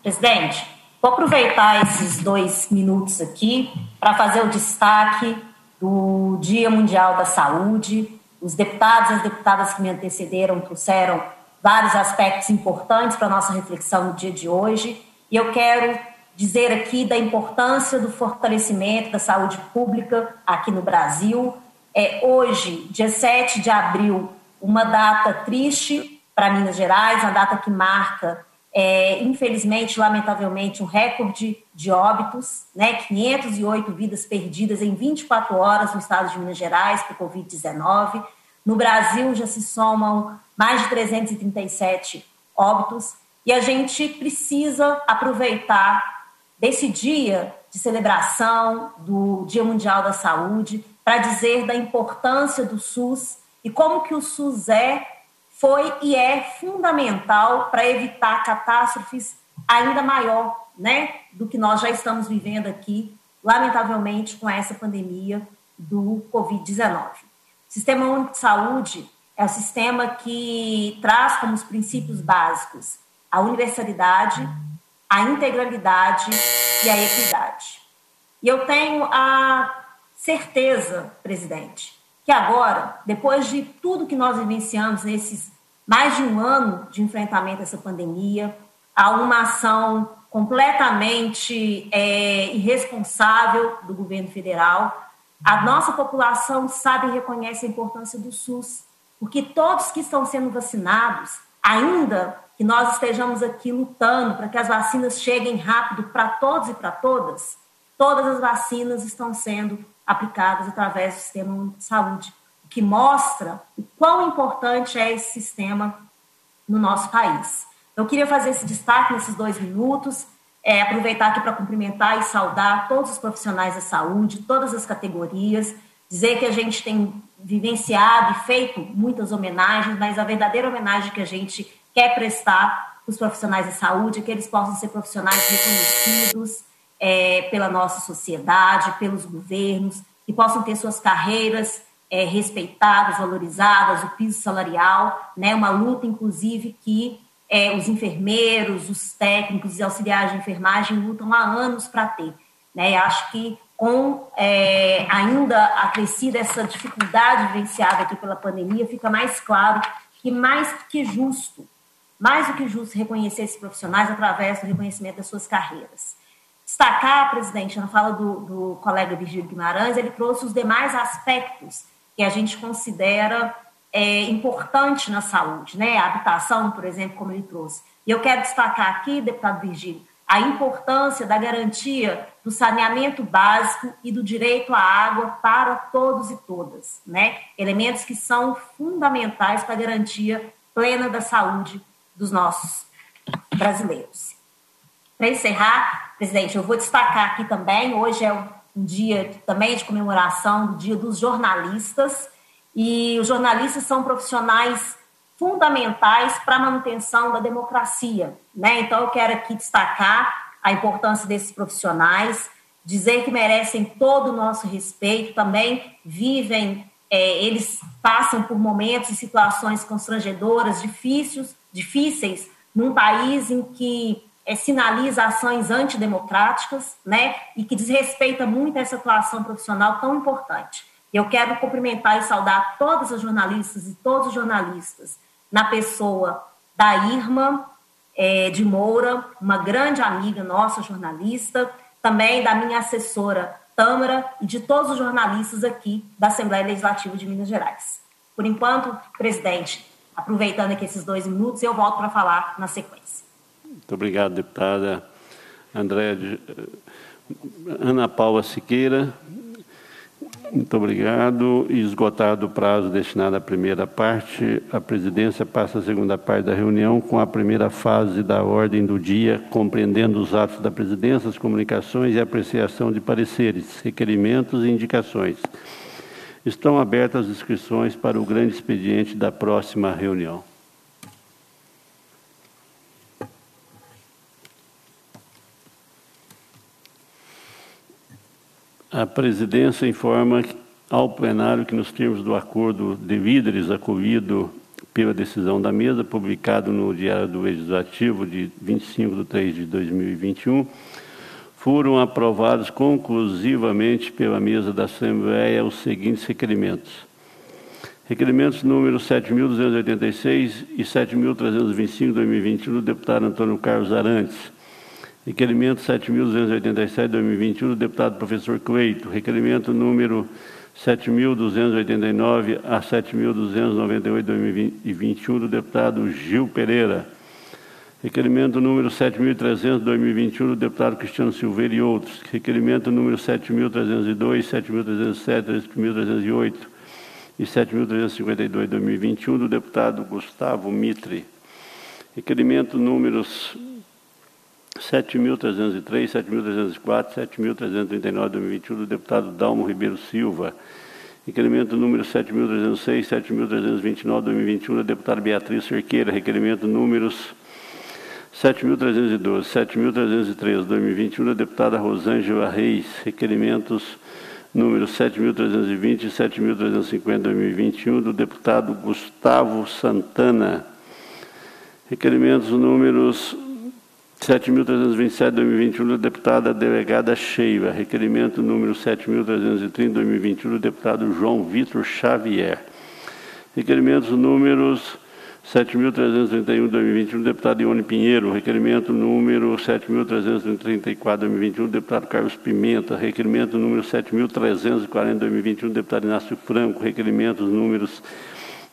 Presidente, vou aproveitar esses dois minutos aqui para fazer o destaque do Dia Mundial da Saúde. Os deputados e as deputadas que me antecederam trouxeram vários aspectos importantes para a nossa reflexão no dia de hoje. E eu quero dizer aqui da importância do fortalecimento da saúde pública aqui no Brasil. É hoje, dia 7 de abril, uma data triste para Minas Gerais, a data que marca, é, infelizmente, lamentavelmente, um recorde de óbitos, né? 508 vidas perdidas em 24 horas no estado de Minas Gerais por Covid-19. No Brasil já se somam mais de 337 óbitos e a gente precisa aproveitar desse dia de celebração do Dia Mundial da Saúde para dizer da importância do SUS e como que o SUS é, foi e é fundamental para evitar catástrofes ainda maior, né, do que nós já estamos vivendo aqui, lamentavelmente com essa pandemia do COVID-19. O Sistema Único de Saúde é o sistema que traz como os princípios básicos a universalidade, a integralidade e a equidade. E eu tenho a certeza, presidente, que agora, depois de tudo que nós vivenciamos nesses mais de um ano de enfrentamento a essa pandemia, há uma ação completamente é, irresponsável do governo federal. A nossa população sabe e reconhece a importância do SUS, porque todos que estão sendo vacinados, ainda que nós estejamos aqui lutando para que as vacinas cheguem rápido para todos e para todas, todas as vacinas estão sendo aplicadas através do sistema de saúde, o que mostra o quão importante é esse sistema no nosso país. Eu queria fazer esse destaque nesses dois minutos, é, aproveitar aqui para cumprimentar e saudar todos os profissionais da saúde, todas as categorias, dizer que a gente tem vivenciado e feito muitas homenagens, mas a verdadeira homenagem que a gente quer prestar para os profissionais da saúde é que eles possam ser profissionais reconhecidos é, pela nossa sociedade, pelos governos, que possam ter suas carreiras é, respeitadas, valorizadas, o piso salarial, né, uma luta, inclusive, que é, os enfermeiros, os técnicos e auxiliares de enfermagem lutam há anos para ter. Né? Acho que com é, ainda acrescida essa dificuldade vivenciada aqui pela pandemia, fica mais claro que mais que justo, mais do que justo reconhecer esses profissionais através do reconhecimento das suas carreiras. Destacar, presidente, na fala do, do colega Virgílio Guimarães, ele trouxe os demais aspectos que a gente considera é, importante na saúde, né? A habitação, por exemplo, como ele trouxe. E eu quero destacar aqui, deputado Virgílio, a importância da garantia do saneamento básico e do direito à água para todos e todas, né? Elementos que são fundamentais para a garantia plena da saúde dos nossos brasileiros. Para encerrar, presidente, eu vou destacar aqui também, hoje é um dia também de comemoração do Dia dos Jornalistas, e os jornalistas são profissionais fundamentais para a manutenção da democracia. Né? Então, eu quero aqui destacar a importância desses profissionais, dizer que merecem todo o nosso respeito, também vivem, é, eles passam por momentos e situações constrangedoras, difíceis, difíceis, num país em que é, sinaliza ações antidemocráticas, né, e que desrespeita muito essa atuação profissional tão importante. Eu quero cumprimentar e saudar todas as jornalistas e todos os jornalistas na pessoa da Irma é, de Moura, uma grande amiga nossa, jornalista, também da minha assessora Tâmara e de todos os jornalistas aqui da Assembleia Legislativa de Minas Gerais. Por enquanto, presidente, aproveitando aqui esses dois minutos, eu volto para falar na sequência. Muito obrigado, deputada André Ana Paula Siqueira. Muito obrigado. Esgotado o prazo destinado à primeira parte, a presidência passa à segunda parte da reunião com a primeira fase da ordem do dia, compreendendo os atos da presidência, as comunicações e apreciação de pareceres, requerimentos e indicações. Estão abertas as inscrições para o grande expediente da próxima reunião. A presidência informa ao plenário que, nos termos do acordo de líderes acolhido pela decisão da mesa, publicado no Diário do Legislativo de 25 de 3 de 2021, foram aprovados conclusivamente pela mesa da Assembleia os seguintes requerimentos. Requerimentos número 7.286 e 7.325 de 2021 do deputado Antônio Carlos Arantes Requerimento 7.287 de 2021 do deputado professor Cleito. Requerimento número 7.289 a 7.298 de 2021 do deputado Gil Pereira. Requerimento número 7.300 de 2021 do deputado Cristiano Silveira e outros. Requerimento número 7.302, 7.307, 7.308 e 7.352 de 2021 do deputado Gustavo Mitre. Requerimento números 7.303, 7.304, 7.339 de 2021 do deputado Dalmo Ribeiro Silva. Requerimento número 7.306, 7.329 de 2021 da deputada Beatriz Cerqueira. Requerimento números 7.312, 7.313 de 2021 da deputada Rosângela Reis. Requerimentos números 7.320 e 7.350 de 2021 do deputado Gustavo Santana. Requerimentos números 7.327, 2021, da deputada delegada Sheiva. Requerimento número 7.330, 2021, do deputado João Vitor Xavier. Requerimentos números 7.331, 2021, do deputado Ione Pinheiro. Requerimento número 7.334, 2021, do deputado Carlos Pimenta. Requerimento número 7.340, 2021, do deputado Inácio Franco. Requerimentos números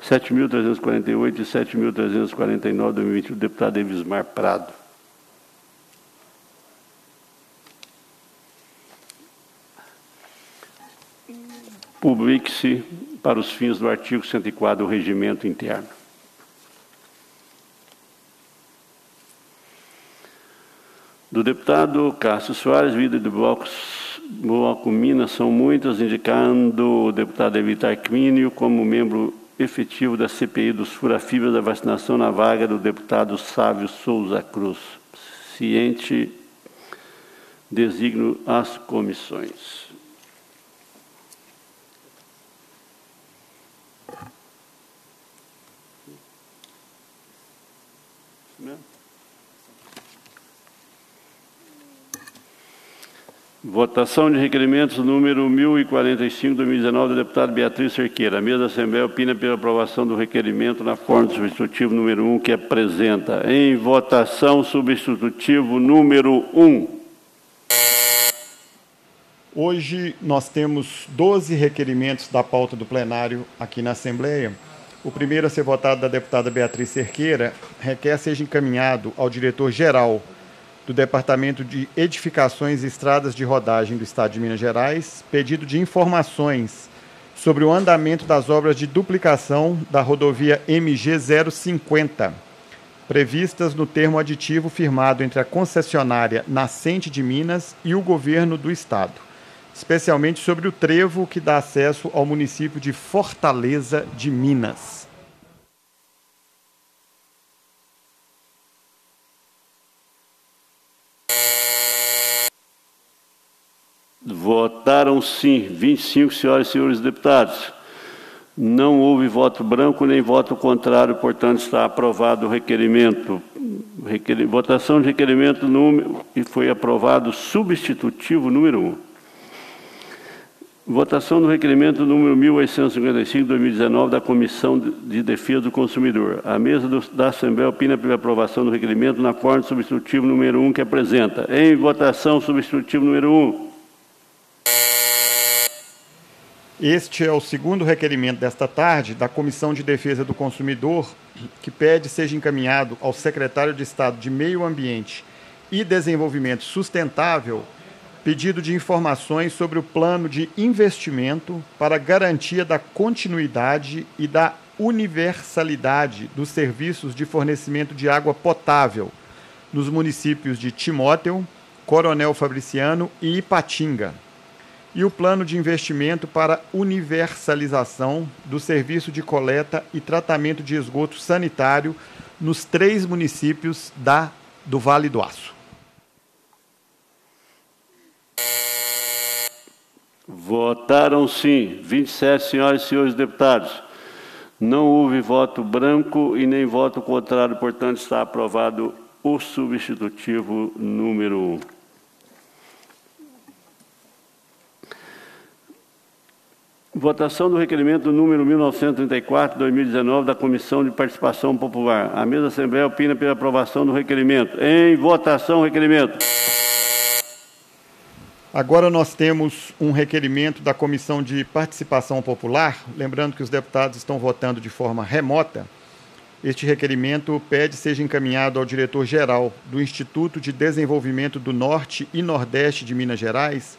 7.348 e 7.349, 2021, do deputado Evismar Prado. Publique-se para os fins do artigo 104 do Regimento Interno. Do deputado Cássio Soares, vida do bloco, bloco Minas são muitas, indicando o deputado Evitar Clínio como membro efetivo da CPI dos furafibras da vacinação na vaga do deputado Sávio Souza Cruz. Ciente, designo as comissões. Votação de requerimentos número 1045, 2019, da deputada Beatriz Cerqueira. A mesa da Assembleia opina pela aprovação do requerimento na forma do substitutivo número 1 que apresenta. Em votação, substitutivo número 1. Hoje nós temos 12 requerimentos da pauta do plenário aqui na Assembleia. O primeiro a ser votado da deputada Beatriz Cerqueira requer seja encaminhado ao diretor-geral do Departamento de Edificações e Estradas de Rodagem do Estado de Minas Gerais, pedido de informações sobre o andamento das obras de duplicação da rodovia MG 050, previstas no termo aditivo firmado entre a concessionária Nascente de Minas e o governo do estado, especialmente sobre o trevo que dá acesso ao município de Fortaleza de Minas. Votaram sim 25 senhoras e senhores deputados. Não houve voto branco nem voto contrário, portanto, está aprovado o requerimento. Votação de requerimento número. E foi aprovado substitutivo número 1. Votação do requerimento número 1855-2019 da Comissão de Defesa do Consumidor. A mesa do, da Assembleia opina pela aprovação do requerimento na forma substitutivo número 1 que apresenta. Em votação, substitutivo número 1. Este é o segundo requerimento desta tarde da Comissão de Defesa do Consumidor, que pede seja encaminhado ao secretário de Estado de Meio Ambiente e Desenvolvimento Sustentável pedido de informações sobre o plano de investimento para garantia da continuidade e da universalidade dos serviços de fornecimento de água potável nos municípios de Timóteo, Coronel Fabriciano e Ipatinga. E o plano de investimento para universalização do serviço de coleta e tratamento de esgoto sanitário nos três municípios da, do Vale do Aço. Votaram sim 27 senhoras e senhores deputados. Não houve voto branco e nem voto contrário, portanto, está aprovado o substitutivo número 1. Votação do requerimento número 1934-2019 da Comissão de Participação Popular. A mesa Assembleia opina pela aprovação do requerimento. Em votação, requerimento. Agora nós temos um requerimento da Comissão de Participação Popular, lembrando que os deputados estão votando de forma remota. Este requerimento pede seja encaminhado ao diretor-geral do Instituto de Desenvolvimento do Norte e Nordeste de Minas Gerais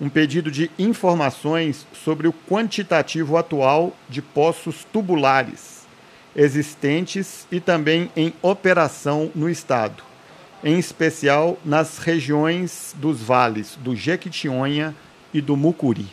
um pedido de informações sobre o quantitativo atual de poços tubulares existentes e também em operação no estado em especial nas regiões dos vales do Jequitinhonha e do Mucuri.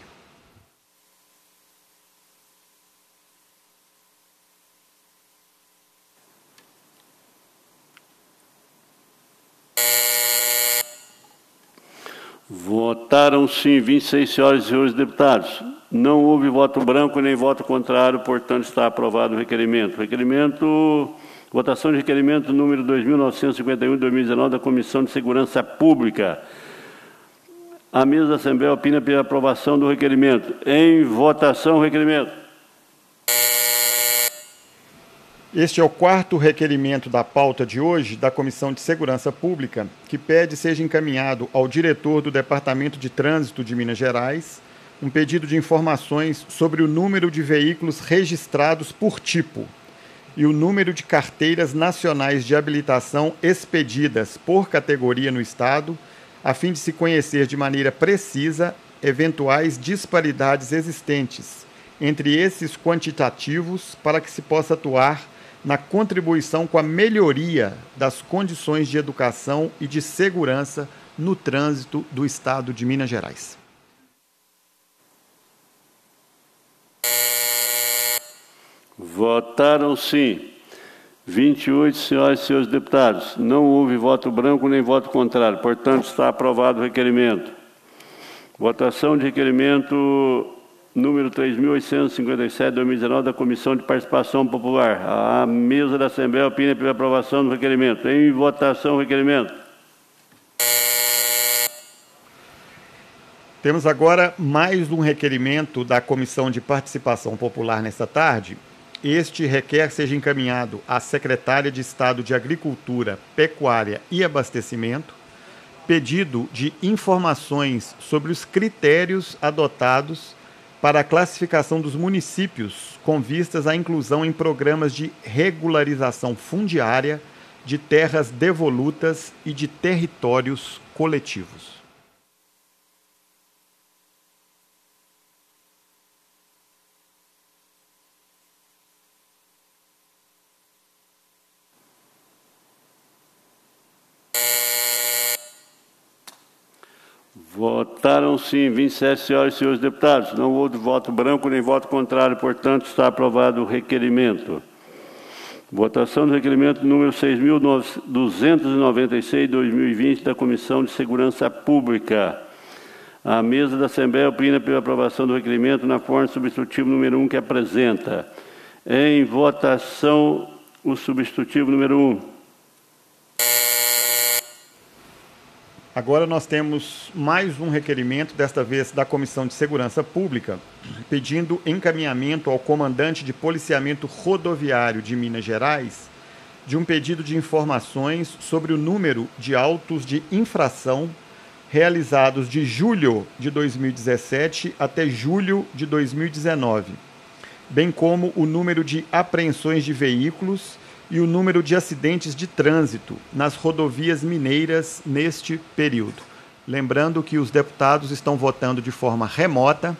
Votaram sim 26 senhoras e senhores deputados. Não houve voto branco nem voto contrário, portanto está aprovado o requerimento. Requerimento Votação de requerimento número 2.951 de 2019 da Comissão de Segurança Pública. A mesa da Assembleia opina pela aprovação do requerimento. Em votação, requerimento. Este é o quarto requerimento da pauta de hoje da Comissão de Segurança Pública, que pede seja encaminhado ao diretor do Departamento de Trânsito de Minas Gerais um pedido de informações sobre o número de veículos registrados por tipo e o número de carteiras nacionais de habilitação expedidas por categoria no Estado, a fim de se conhecer de maneira precisa eventuais disparidades existentes entre esses quantitativos para que se possa atuar na contribuição com a melhoria das condições de educação e de segurança no trânsito do Estado de Minas Gerais. Votaram sim 28 senhoras e senhores deputados. Não houve voto branco nem voto contrário. Portanto, está aprovado o requerimento. Votação de requerimento número 3.857-2019 da Comissão de Participação Popular. A mesa da Assembleia opina pela aprovação do requerimento. Em votação, requerimento. Temos agora mais um requerimento da Comissão de Participação Popular nesta tarde, este requer seja encaminhado à Secretária de Estado de Agricultura, Pecuária e Abastecimento pedido de informações sobre os critérios adotados para a classificação dos municípios com vistas à inclusão em programas de regularização fundiária de terras devolutas e de territórios coletivos. Sim 27 senhoras e senhores deputados. Não houve voto branco nem voto contrário, portanto, está aprovado o requerimento. Votação do requerimento número 6.296-2020 da Comissão de Segurança Pública. A mesa da Assembleia opina pela aprovação do requerimento na forma substitutivo número 1 que apresenta. Em votação, o substitutivo número 1. Agora nós temos mais um requerimento, desta vez da Comissão de Segurança Pública, pedindo encaminhamento ao comandante de policiamento rodoviário de Minas Gerais de um pedido de informações sobre o número de autos de infração realizados de julho de 2017 até julho de 2019, bem como o número de apreensões de veículos e o número de acidentes de trânsito nas rodovias mineiras neste período. Lembrando que os deputados estão votando de forma remota.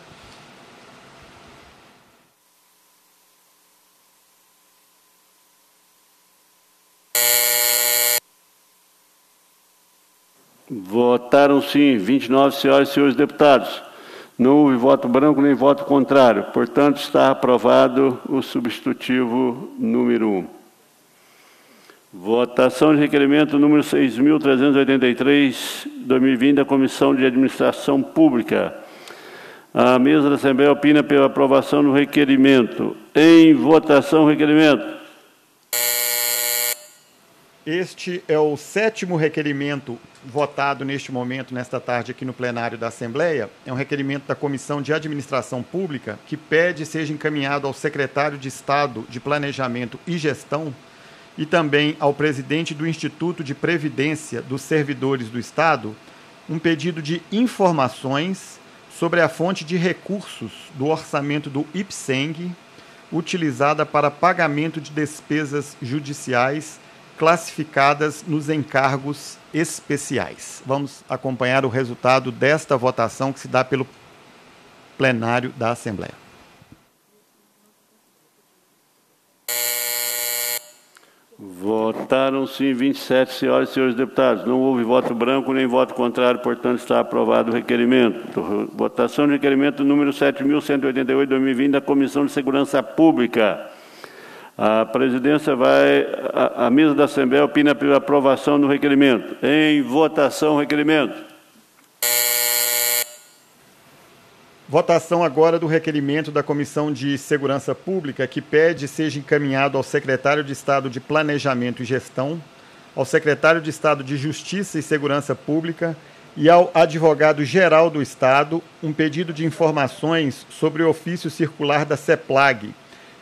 Votaram sim 29 senhoras e senhores deputados. Não houve voto branco nem voto contrário. Portanto, está aprovado o substitutivo número 1. Votação de requerimento número 6.383, 2020, da Comissão de Administração Pública. A mesa da Assembleia opina pela aprovação do requerimento. Em votação, requerimento. Este é o sétimo requerimento votado neste momento, nesta tarde, aqui no plenário da Assembleia. É um requerimento da Comissão de Administração Pública que pede seja encaminhado ao secretário de Estado de Planejamento e Gestão e também ao presidente do Instituto de Previdência dos Servidores do Estado um pedido de informações sobre a fonte de recursos do orçamento do IPSENG utilizada para pagamento de despesas judiciais classificadas nos encargos especiais. Vamos acompanhar o resultado desta votação que se dá pelo plenário da Assembleia. Votaram sim 27 senhoras e senhores deputados. Não houve voto branco nem voto contrário, portanto está aprovado o requerimento. Votação de requerimento número 7.188-2020 da Comissão de Segurança Pública. A presidência vai, a, a mesa da Assembleia opina pela aprovação do requerimento. Em votação, requerimento. Votação agora do requerimento da Comissão de Segurança Pública, que pede seja encaminhado ao secretário de Estado de Planejamento e Gestão, ao secretário de Estado de Justiça e Segurança Pública e ao advogado-geral do Estado um pedido de informações sobre o ofício circular da CEPLAG,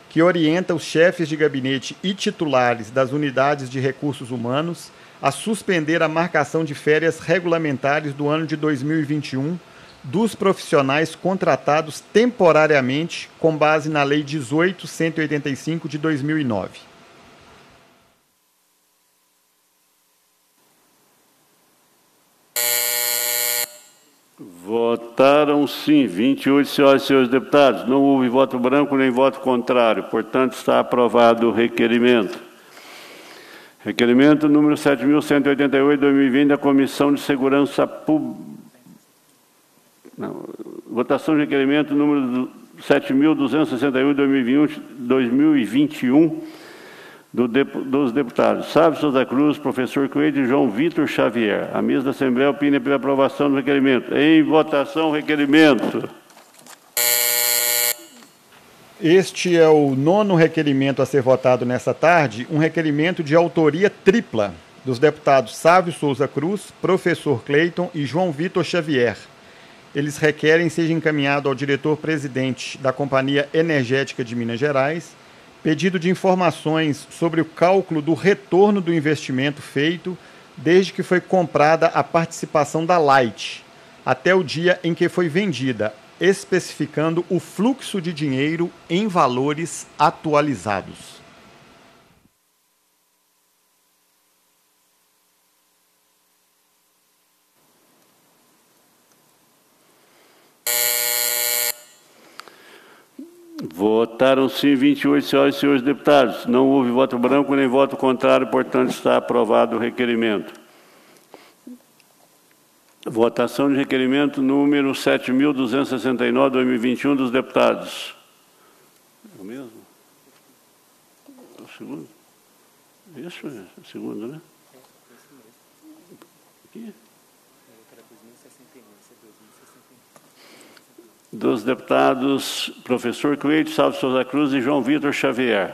que orienta os chefes de gabinete e titulares das unidades de recursos humanos a suspender a marcação de férias regulamentares do ano de 2021 dos profissionais contratados temporariamente com base na Lei 18.185 de 2009. Votaram sim 28 senhoras e senhores deputados. Não houve voto branco nem voto contrário. Portanto, está aprovado o requerimento. Requerimento número 7.188-2020 da Comissão de Segurança Pública não, votação de requerimento número 7.261 2021 do, dos deputados Sábio Souza Cruz, professor Coelho e João Vitor Xavier. A mesa da Assembleia opina pela aprovação do requerimento. Em votação, requerimento. Este é o nono requerimento a ser votado nesta tarde, um requerimento de autoria tripla dos deputados Sávio Souza Cruz, professor Cleiton e João Vitor Xavier eles requerem seja encaminhado ao diretor-presidente da Companhia Energética de Minas Gerais pedido de informações sobre o cálculo do retorno do investimento feito desde que foi comprada a participação da Light até o dia em que foi vendida, especificando o fluxo de dinheiro em valores atualizados. Votaram sim 28 senhoras e senhores deputados. Não houve voto branco nem voto contrário, portanto está aprovado o requerimento. Votação de requerimento número 7.269-2021 dos deputados. É o mesmo? É o segundo? Isso é o segundo, né? Aqui? Dos deputados professor Cleide Salvo Souza Cruz e João Vitor Xavier.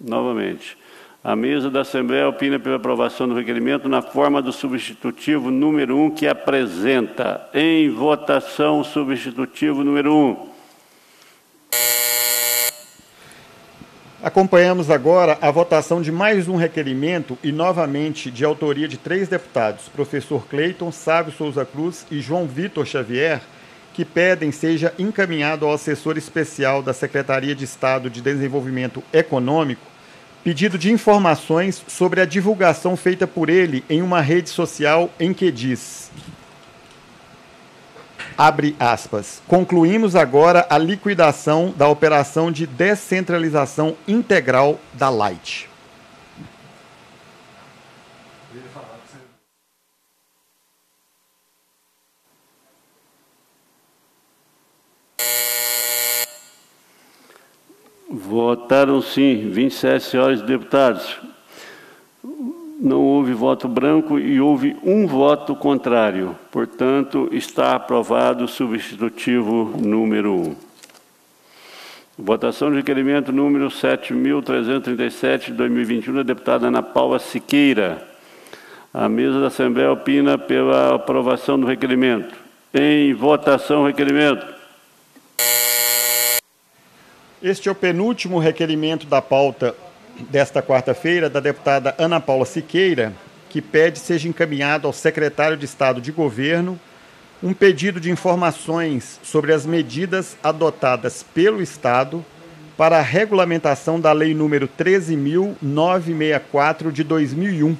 Novamente. A mesa da Assembleia opina pela aprovação do requerimento na forma do substitutivo número 1 um, que apresenta. Em votação, substitutivo número 1. Um. Acompanhamos agora a votação de mais um requerimento e novamente de autoria de três deputados, professor Cleiton, Sávio Souza Cruz e João Vitor Xavier, que pedem seja encaminhado ao assessor especial da Secretaria de Estado de Desenvolvimento Econômico pedido de informações sobre a divulgação feita por ele em uma rede social em que diz Abre aspas. Concluímos agora a liquidação da operação de descentralização integral da Light. Votaram sim 27 senhores deputados não houve voto branco e houve um voto contrário. Portanto, está aprovado o substitutivo número 1. Votação de requerimento número 7.337 de 2021 da deputada Ana Paula Siqueira. A mesa da Assembleia opina pela aprovação do requerimento. Em votação, requerimento. Este é o penúltimo requerimento da pauta desta quarta-feira da deputada Ana Paula Siqueira, que pede seja encaminhado ao secretário de Estado de Governo um pedido de informações sobre as medidas adotadas pelo Estado para a regulamentação da Lei número 13.964 de 2001,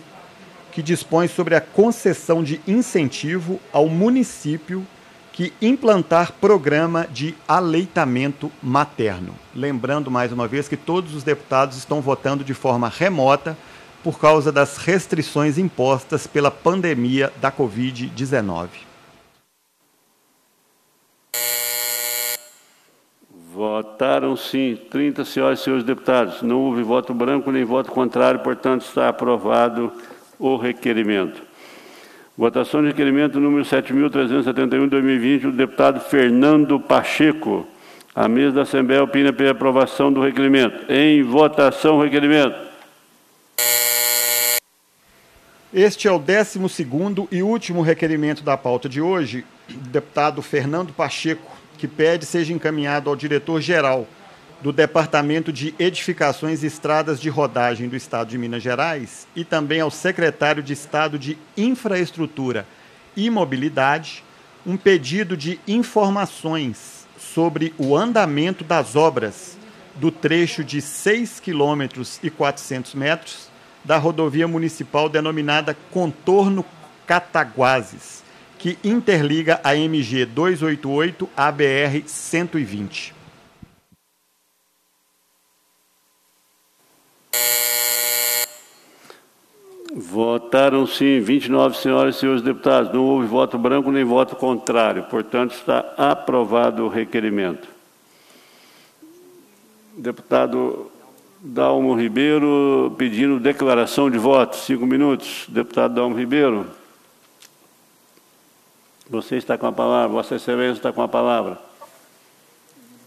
que dispõe sobre a concessão de incentivo ao município que implantar programa de aleitamento materno. Lembrando mais uma vez que todos os deputados estão votando de forma remota por causa das restrições impostas pela pandemia da Covid-19. Votaram sim 30 senhoras e senhores deputados. Não houve voto branco nem voto contrário, portanto, está aprovado o requerimento. Votação de requerimento número 7.371 de 2020 do deputado Fernando Pacheco. A mesa da Assembleia opina pela aprovação do requerimento. Em votação, requerimento. Este é o 12 e último requerimento da pauta de hoje, do deputado Fernando Pacheco, que pede seja encaminhado ao diretor-geral do Departamento de Edificações e Estradas de Rodagem do Estado de Minas Gerais e também ao secretário de Estado de Infraestrutura e Mobilidade um pedido de informações sobre o andamento das obras do trecho de 6 quilômetros e 400 metros da rodovia municipal denominada Contorno Cataguases, que interliga a MG 288 à BR 120. Votaram sim 29 senhoras e senhores deputados. Não houve voto branco nem voto contrário. Portanto, está aprovado o requerimento. Deputado Dalmo Ribeiro pedindo declaração de voto. Cinco minutos. Deputado Dalmo Ribeiro. Você está com a palavra. Vossa Excelência está com a palavra.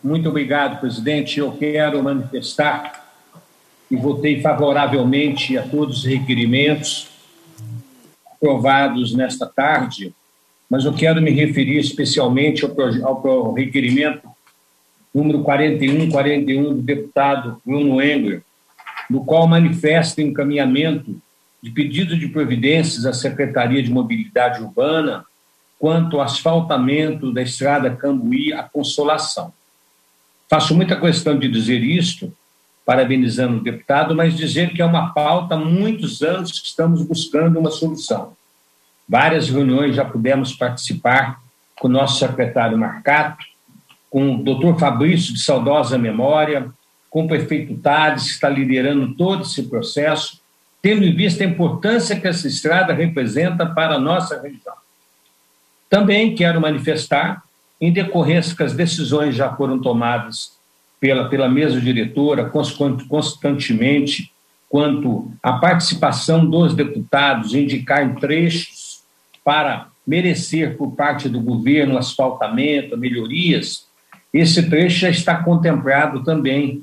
Muito obrigado, presidente. Eu quero manifestar e votei favoravelmente a todos os requerimentos aprovados nesta tarde, mas eu quero me referir especialmente ao, ao requerimento número 4141 do deputado Bruno Engler, no qual manifesta encaminhamento de pedido de providências à Secretaria de Mobilidade Urbana quanto ao asfaltamento da estrada Cambuí à Consolação. Faço muita questão de dizer isto, parabenizando o deputado, mas dizer que é uma pauta há muitos anos que estamos buscando uma solução. Várias reuniões já pudemos participar com o nosso secretário Marcato, com o doutor Fabrício, de saudosa memória, com o prefeito Tades, que está liderando todo esse processo, tendo em vista a importância que essa estrada representa para a nossa região. Também quero manifestar, em decorrência que as decisões já foram tomadas pela, pela mesa diretora constantemente quanto à participação dos deputados, indicar trechos para merecer por parte do governo asfaltamento, melhorias, esse trecho já está contemplado também.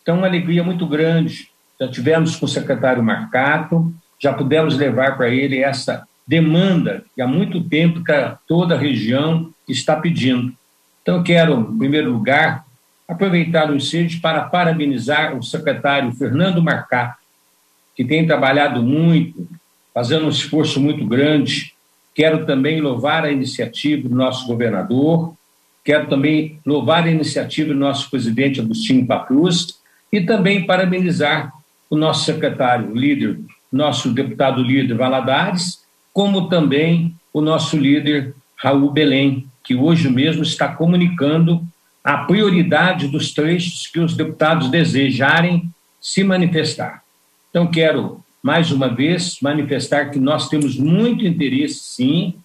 Então, uma alegria muito grande Já tivemos com o secretário Marcato, já pudemos levar para ele essa demanda que há muito tempo que toda a região está pedindo. Então, eu quero, em primeiro lugar, aproveitar o ensejo para parabenizar o secretário Fernando Marcato, que tem trabalhado muito, fazendo um esforço muito grande. Quero também louvar a iniciativa do nosso governador, quero também louvar a iniciativa do nosso presidente Agostinho Patrus e também parabenizar o nosso secretário líder, nosso deputado líder Valadares, como também o nosso líder Raul Belém, que hoje mesmo está comunicando a prioridade dos trechos que os deputados desejarem se manifestar. Então, quero, mais uma vez, manifestar que nós temos muito interesse, sim,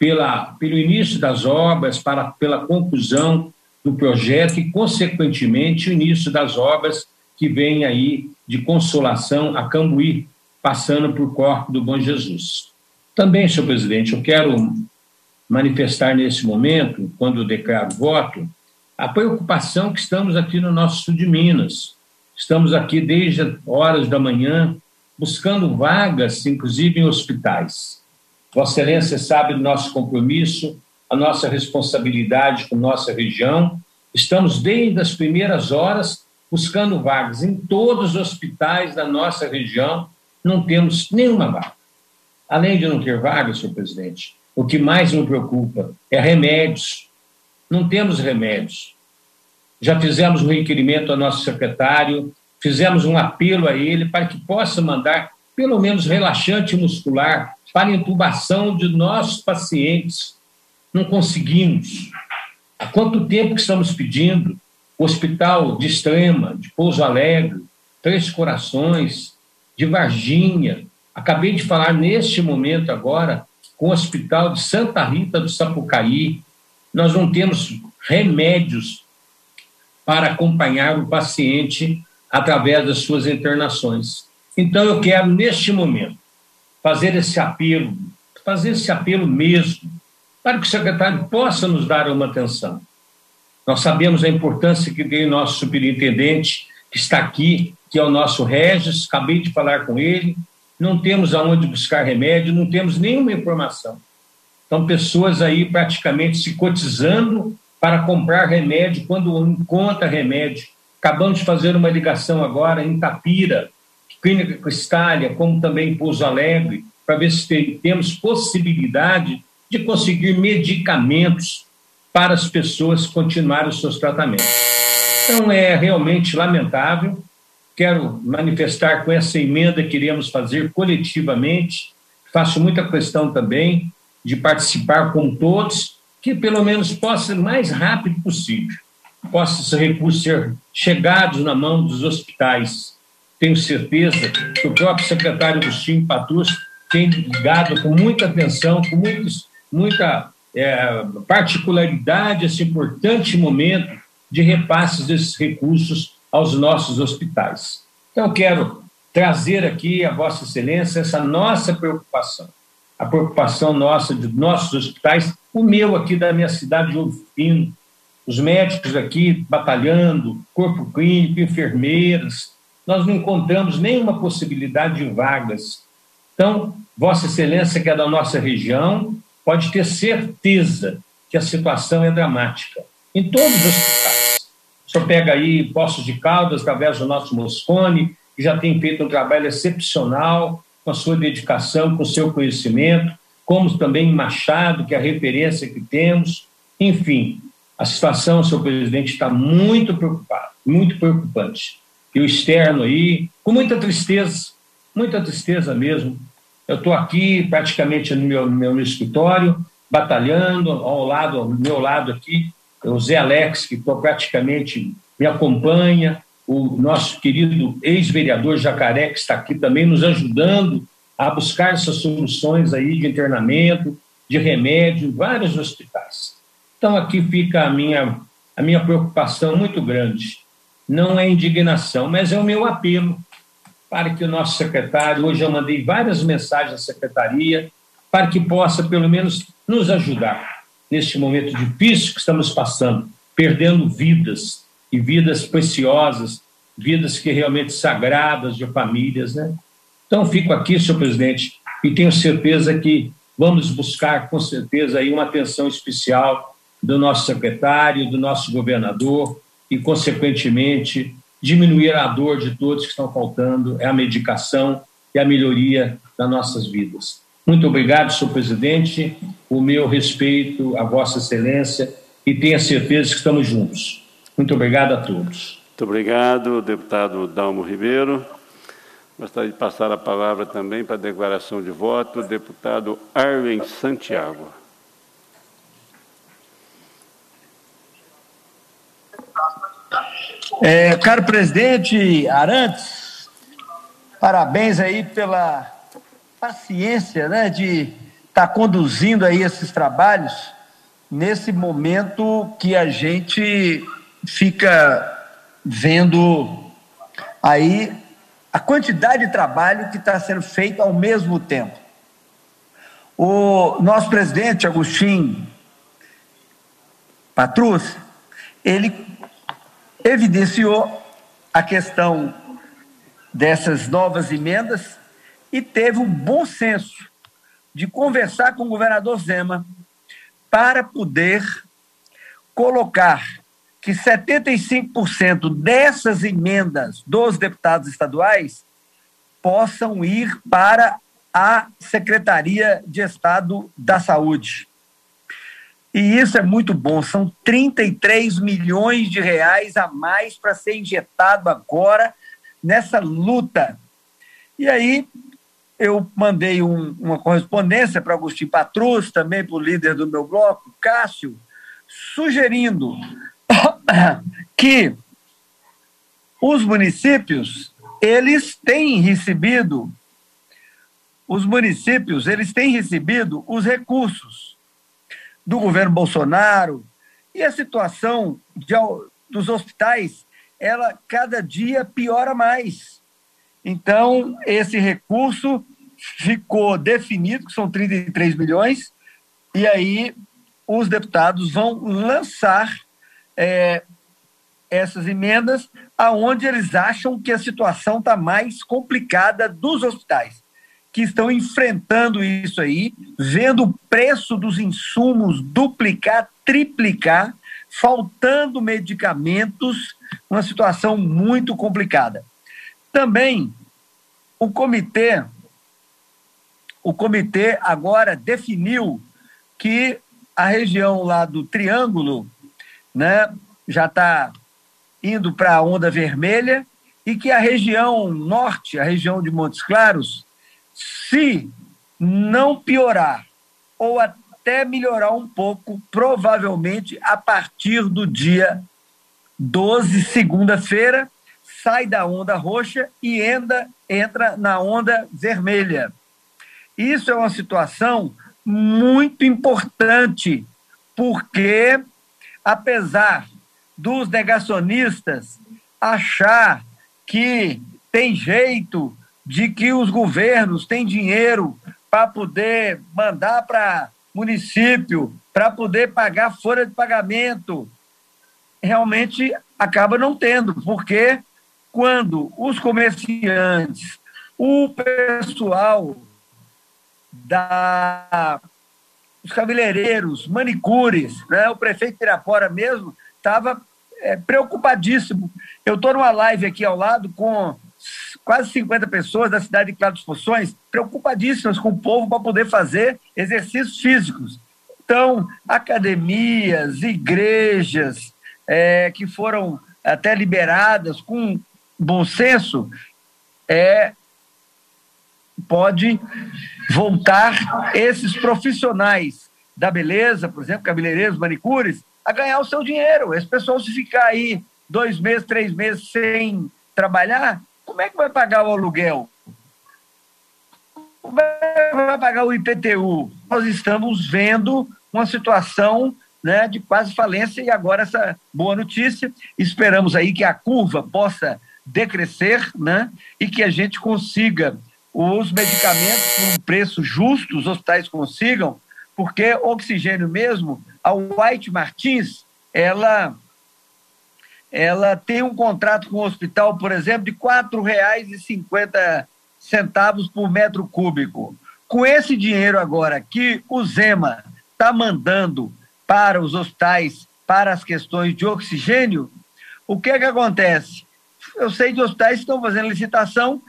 pela, pelo início das obras, para, pela conclusão do projeto e, consequentemente, o início das obras que vem aí de consolação a Cambuí, passando por Corpo do Bom Jesus. Também, senhor presidente, eu quero manifestar nesse momento, quando eu declaro voto, a preocupação que estamos aqui no nosso sul de Minas. Estamos aqui desde horas da manhã buscando vagas, inclusive em hospitais. Vossa Excelência sabe do nosso compromisso, a nossa responsabilidade com nossa região. Estamos desde as primeiras horas buscando vagas em todos os hospitais da nossa região. Não temos nenhuma vaga. Além de não ter vaga, senhor presidente, o que mais me preocupa é remédios não temos remédios. Já fizemos um requerimento ao nosso secretário, fizemos um apelo a ele para que possa mandar pelo menos relaxante muscular para intubação de nossos pacientes. Não conseguimos. Há quanto tempo que estamos pedindo? O Hospital de Extrema, de Pouso Alegre, Três Corações, de Varginha. Acabei de falar neste momento agora com o Hospital de Santa Rita do Sapucaí, nós não temos remédios para acompanhar o paciente através das suas internações. Então, eu quero, neste momento, fazer esse apelo, fazer esse apelo mesmo, para que o secretário possa nos dar uma atenção. Nós sabemos a importância que tem o nosso superintendente, que está aqui, que é o nosso Regis, acabei de falar com ele, não temos aonde buscar remédio, não temos nenhuma informação. Então, pessoas aí praticamente se cotizando para comprar remédio quando encontra remédio. Acabamos de fazer uma ligação agora em Tapira, Clínica Cristália, como também em Pouso Alegre, para ver se temos possibilidade de conseguir medicamentos para as pessoas continuarem os seus tratamentos. Então, é realmente lamentável. Quero manifestar com essa emenda que iremos fazer coletivamente. Faço muita questão também de participar com todos, que pelo menos possa ser mais rápido possível, possa esse recurso ser chegados na mão dos hospitais. Tenho certeza que o próprio secretário Agostinho Patus tem ligado com muita atenção, com muitos, muita é, particularidade esse importante momento de repasses desses recursos aos nossos hospitais. Então, quero trazer aqui a Vossa Excelência essa nossa preocupação a preocupação nossa de nossos hospitais, o meu aqui da minha cidade de Ouro Fino, os médicos aqui batalhando, corpo clínico, enfermeiras, nós não encontramos nenhuma possibilidade de vagas. Então, Vossa Excelência, que é da nossa região, pode ter certeza que a situação é dramática. Em todos os hospitais. Senhor pega aí Poços de Caldas, através do nosso Moscone, que já tem feito um trabalho excepcional, com a sua dedicação, com o seu conhecimento, como também Machado, que é a referência que temos. Enfim, a situação, senhor presidente, está muito preocupada, muito preocupante. E o externo aí, com muita tristeza, muita tristeza mesmo. Eu estou aqui praticamente no meu, meu escritório, batalhando ao lado, ao meu lado aqui, o Zé Alex, que praticamente me acompanha, o nosso querido ex-vereador Jacaré, que está aqui também nos ajudando a buscar essas soluções aí de internamento, de remédio, em vários hospitais. Então aqui fica a minha, a minha preocupação muito grande. Não é indignação, mas é o meu apelo para que o nosso secretário, hoje eu mandei várias mensagens à secretaria, para que possa pelo menos nos ajudar neste momento difícil que estamos passando, perdendo vidas, e vidas preciosas vidas que realmente sagradas de famílias, né? Então, fico aqui, senhor presidente, e tenho certeza que vamos buscar, com certeza, aí uma atenção especial do nosso secretário, do nosso governador e, consequentemente, diminuir a dor de todos que estão faltando, é a medicação e a melhoria das nossas vidas. Muito obrigado, senhor presidente, o meu respeito a Vossa Excelência e tenha certeza que estamos juntos. Muito obrigado a todos. Muito obrigado, deputado Dalmo Ribeiro. Gostaria de passar a palavra também para a declaração de voto, deputado Arlen Santiago. É, caro presidente Arantes, parabéns aí pela paciência né, de estar tá conduzindo aí esses trabalhos nesse momento que a gente fica vendo aí a quantidade de trabalho que está sendo feito ao mesmo tempo. O nosso presidente, Agostinho Patrus, ele evidenciou a questão dessas novas emendas e teve um bom senso de conversar com o governador Zema para poder colocar que 75% dessas emendas dos deputados estaduais possam ir para a Secretaria de Estado da Saúde. E isso é muito bom, são 33 milhões de reais a mais para ser injetado agora nessa luta. E aí eu mandei um, uma correspondência para Agostinho Patrus, também para o líder do meu bloco, Cássio, sugerindo <coughs> que os municípios eles têm recebido os municípios eles têm recebido os recursos do governo Bolsonaro e a situação de, dos hospitais, ela cada dia piora mais. Então, esse recurso ficou definido, que são 33 milhões, e aí os deputados vão lançar é, essas emendas aonde eles acham que a situação está mais complicada dos hospitais que estão enfrentando isso aí, vendo o preço dos insumos duplicar, triplicar, faltando medicamentos, uma situação muito complicada. Também o comitê o comitê agora definiu que a região lá do Triângulo, né, já está indo para a onda vermelha e que a região norte, a região de Montes Claros, se não piorar ou até melhorar um pouco, provavelmente a partir do dia 12, segunda-feira, sai da onda roxa e entra, entra na onda vermelha. Isso é uma situação muito importante, porque apesar dos negacionistas achar que tem jeito de que os governos têm dinheiro para poder mandar para município, para poder pagar folha de pagamento, realmente acaba não tendo, porque quando os comerciantes, o pessoal da os cabeleireiros, manicures, né, o prefeito Pirapora mesmo estava é, preocupadíssimo. Eu estou numa live aqui ao lado com quase 50 pessoas da cidade de Claro dos Poções preocupadíssimas com o povo para poder fazer exercícios físicos. Então, academias, igrejas é, que foram até liberadas com bom senso, é, pode voltar esses profissionais da beleza, por exemplo, cabeleireiros, manicures, a ganhar o seu dinheiro. Esse pessoal, se ficar aí dois meses, três meses sem trabalhar, como é que vai pagar o aluguel? Como é que vai pagar o IPTU? Nós estamos vendo uma situação né, de quase falência e agora essa boa notícia. Esperamos aí que a curva possa decrescer né, e que a gente consiga os medicamentos por um preço justo, os hospitais consigam, porque oxigênio mesmo, a White Martins, ela ela tem um contrato com o hospital, por exemplo, de R$ 4,50 por metro cúbico. Com esse dinheiro agora que o Zema está mandando para os hospitais para as questões de oxigênio, o que é que acontece? Eu sei de hospitais que estão fazendo licitação,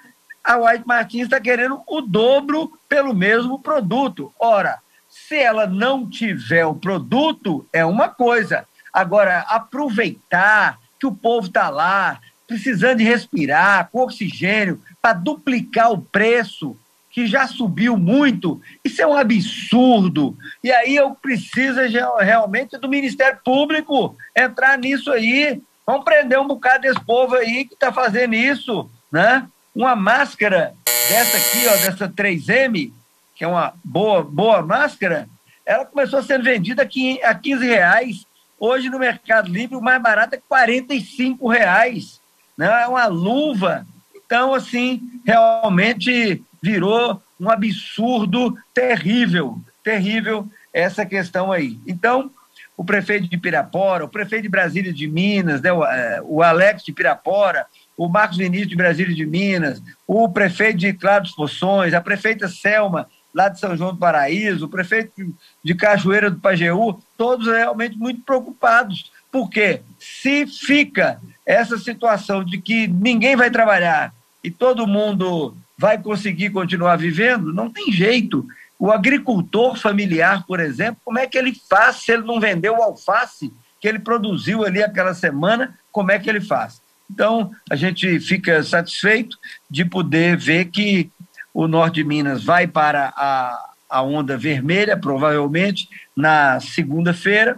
a White Martins está querendo o dobro pelo mesmo produto. Ora, se ela não tiver o produto, é uma coisa. Agora, aproveitar que o povo está lá, precisando de respirar, com oxigênio, para duplicar o preço, que já subiu muito, isso é um absurdo. E aí eu preciso realmente do Ministério Público entrar nisso aí. Vamos prender um bocado desse povo aí que está fazendo isso, né? Uma máscara dessa aqui, ó, dessa 3M, que é uma boa, boa máscara, ela começou a ser vendida a 15 reais. Hoje no Mercado Livre o mais barato é 45 reais. Né? É uma luva. Então, assim, realmente virou um absurdo terrível, terrível essa questão aí. Então, o prefeito de Pirapora, o prefeito de Brasília de Minas, né, é, o Alex de Pirapora, o Marcos Vinícius de Brasília de Minas, o prefeito de Claro dos Poções, a prefeita Selma, lá de São João do Paraíso, o prefeito de Cachoeira do Pajeú, todos realmente muito preocupados. Porque se fica essa situação de que ninguém vai trabalhar e todo mundo vai conseguir continuar vivendo, não tem jeito. O agricultor familiar, por exemplo, como é que ele faz se ele não vendeu o alface que ele produziu ali aquela semana? Como é que ele faz? Então, a gente fica satisfeito de poder ver que o norte de Minas vai para a, a onda vermelha, provavelmente, na segunda-feira,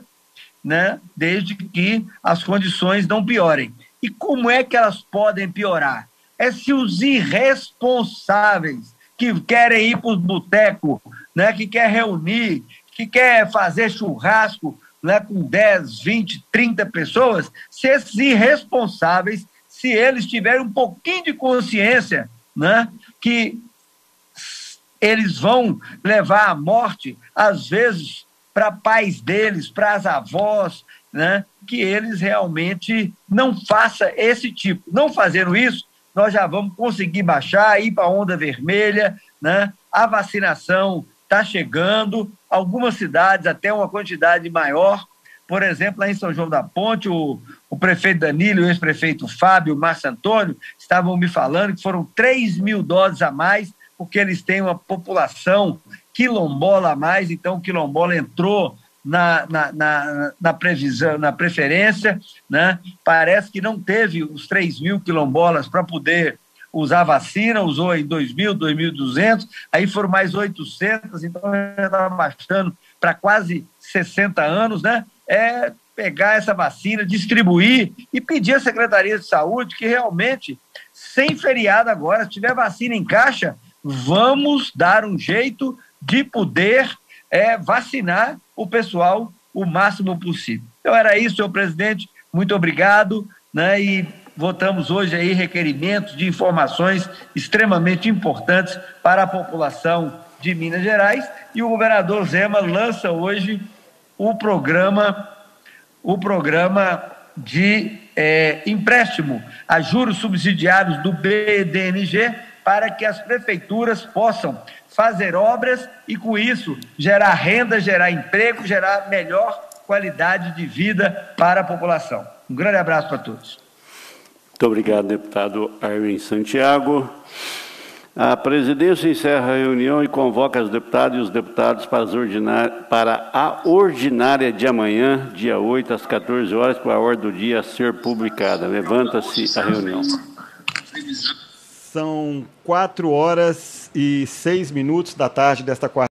né? desde que as condições não piorem. E como é que elas podem piorar? É se os irresponsáveis que querem ir para os botecos, né? que quer reunir, que quer fazer churrasco né? com 10, 20, 30 pessoas, se esses irresponsáveis, se eles tiverem um pouquinho de consciência, né? que eles vão levar a morte, às vezes, para pais deles, para as avós, né? que eles realmente não façam esse tipo. Não fazendo isso, nós já vamos conseguir baixar, ir para a onda vermelha, né? a vacinação está chegando, algumas cidades até uma quantidade maior, por exemplo, lá em São João da Ponte, o, o prefeito Danilo e o ex-prefeito Fábio, o Márcio Antônio, estavam me falando que foram 3 mil doses a mais porque eles têm uma população quilombola a mais, então o quilombola entrou na, na, na, na, previsão, na preferência, né? parece que não teve os 3 mil quilombolas para poder usar vacina, usou em 2 mil, 2.200, aí foram mais 800, então já estava bastando para quase 60 anos, né? É pegar essa vacina, distribuir e pedir à Secretaria de Saúde que realmente, sem feriado agora, se tiver vacina em caixa, vamos dar um jeito de poder é, vacinar o pessoal o máximo possível. Então era isso, senhor presidente. Muito obrigado. Né, e votamos hoje aí requerimentos de informações extremamente importantes para a população de Minas Gerais. E o governador Zema lança hoje o programa, o programa de é, empréstimo a juros subsidiários do BDNG para que as prefeituras possam fazer obras e, com isso, gerar renda, gerar emprego, gerar melhor qualidade de vida para a população. Um grande abraço para todos. Muito obrigado, deputado Armin Santiago. A presidência encerra a reunião e convoca os deputados e os deputados para, para, a ordinária de amanhã, dia 8, às 14 horas, com a ordem do dia a ser publicada. Levanta-se a reunião. São quatro horas e seis minutos da tarde desta quarta.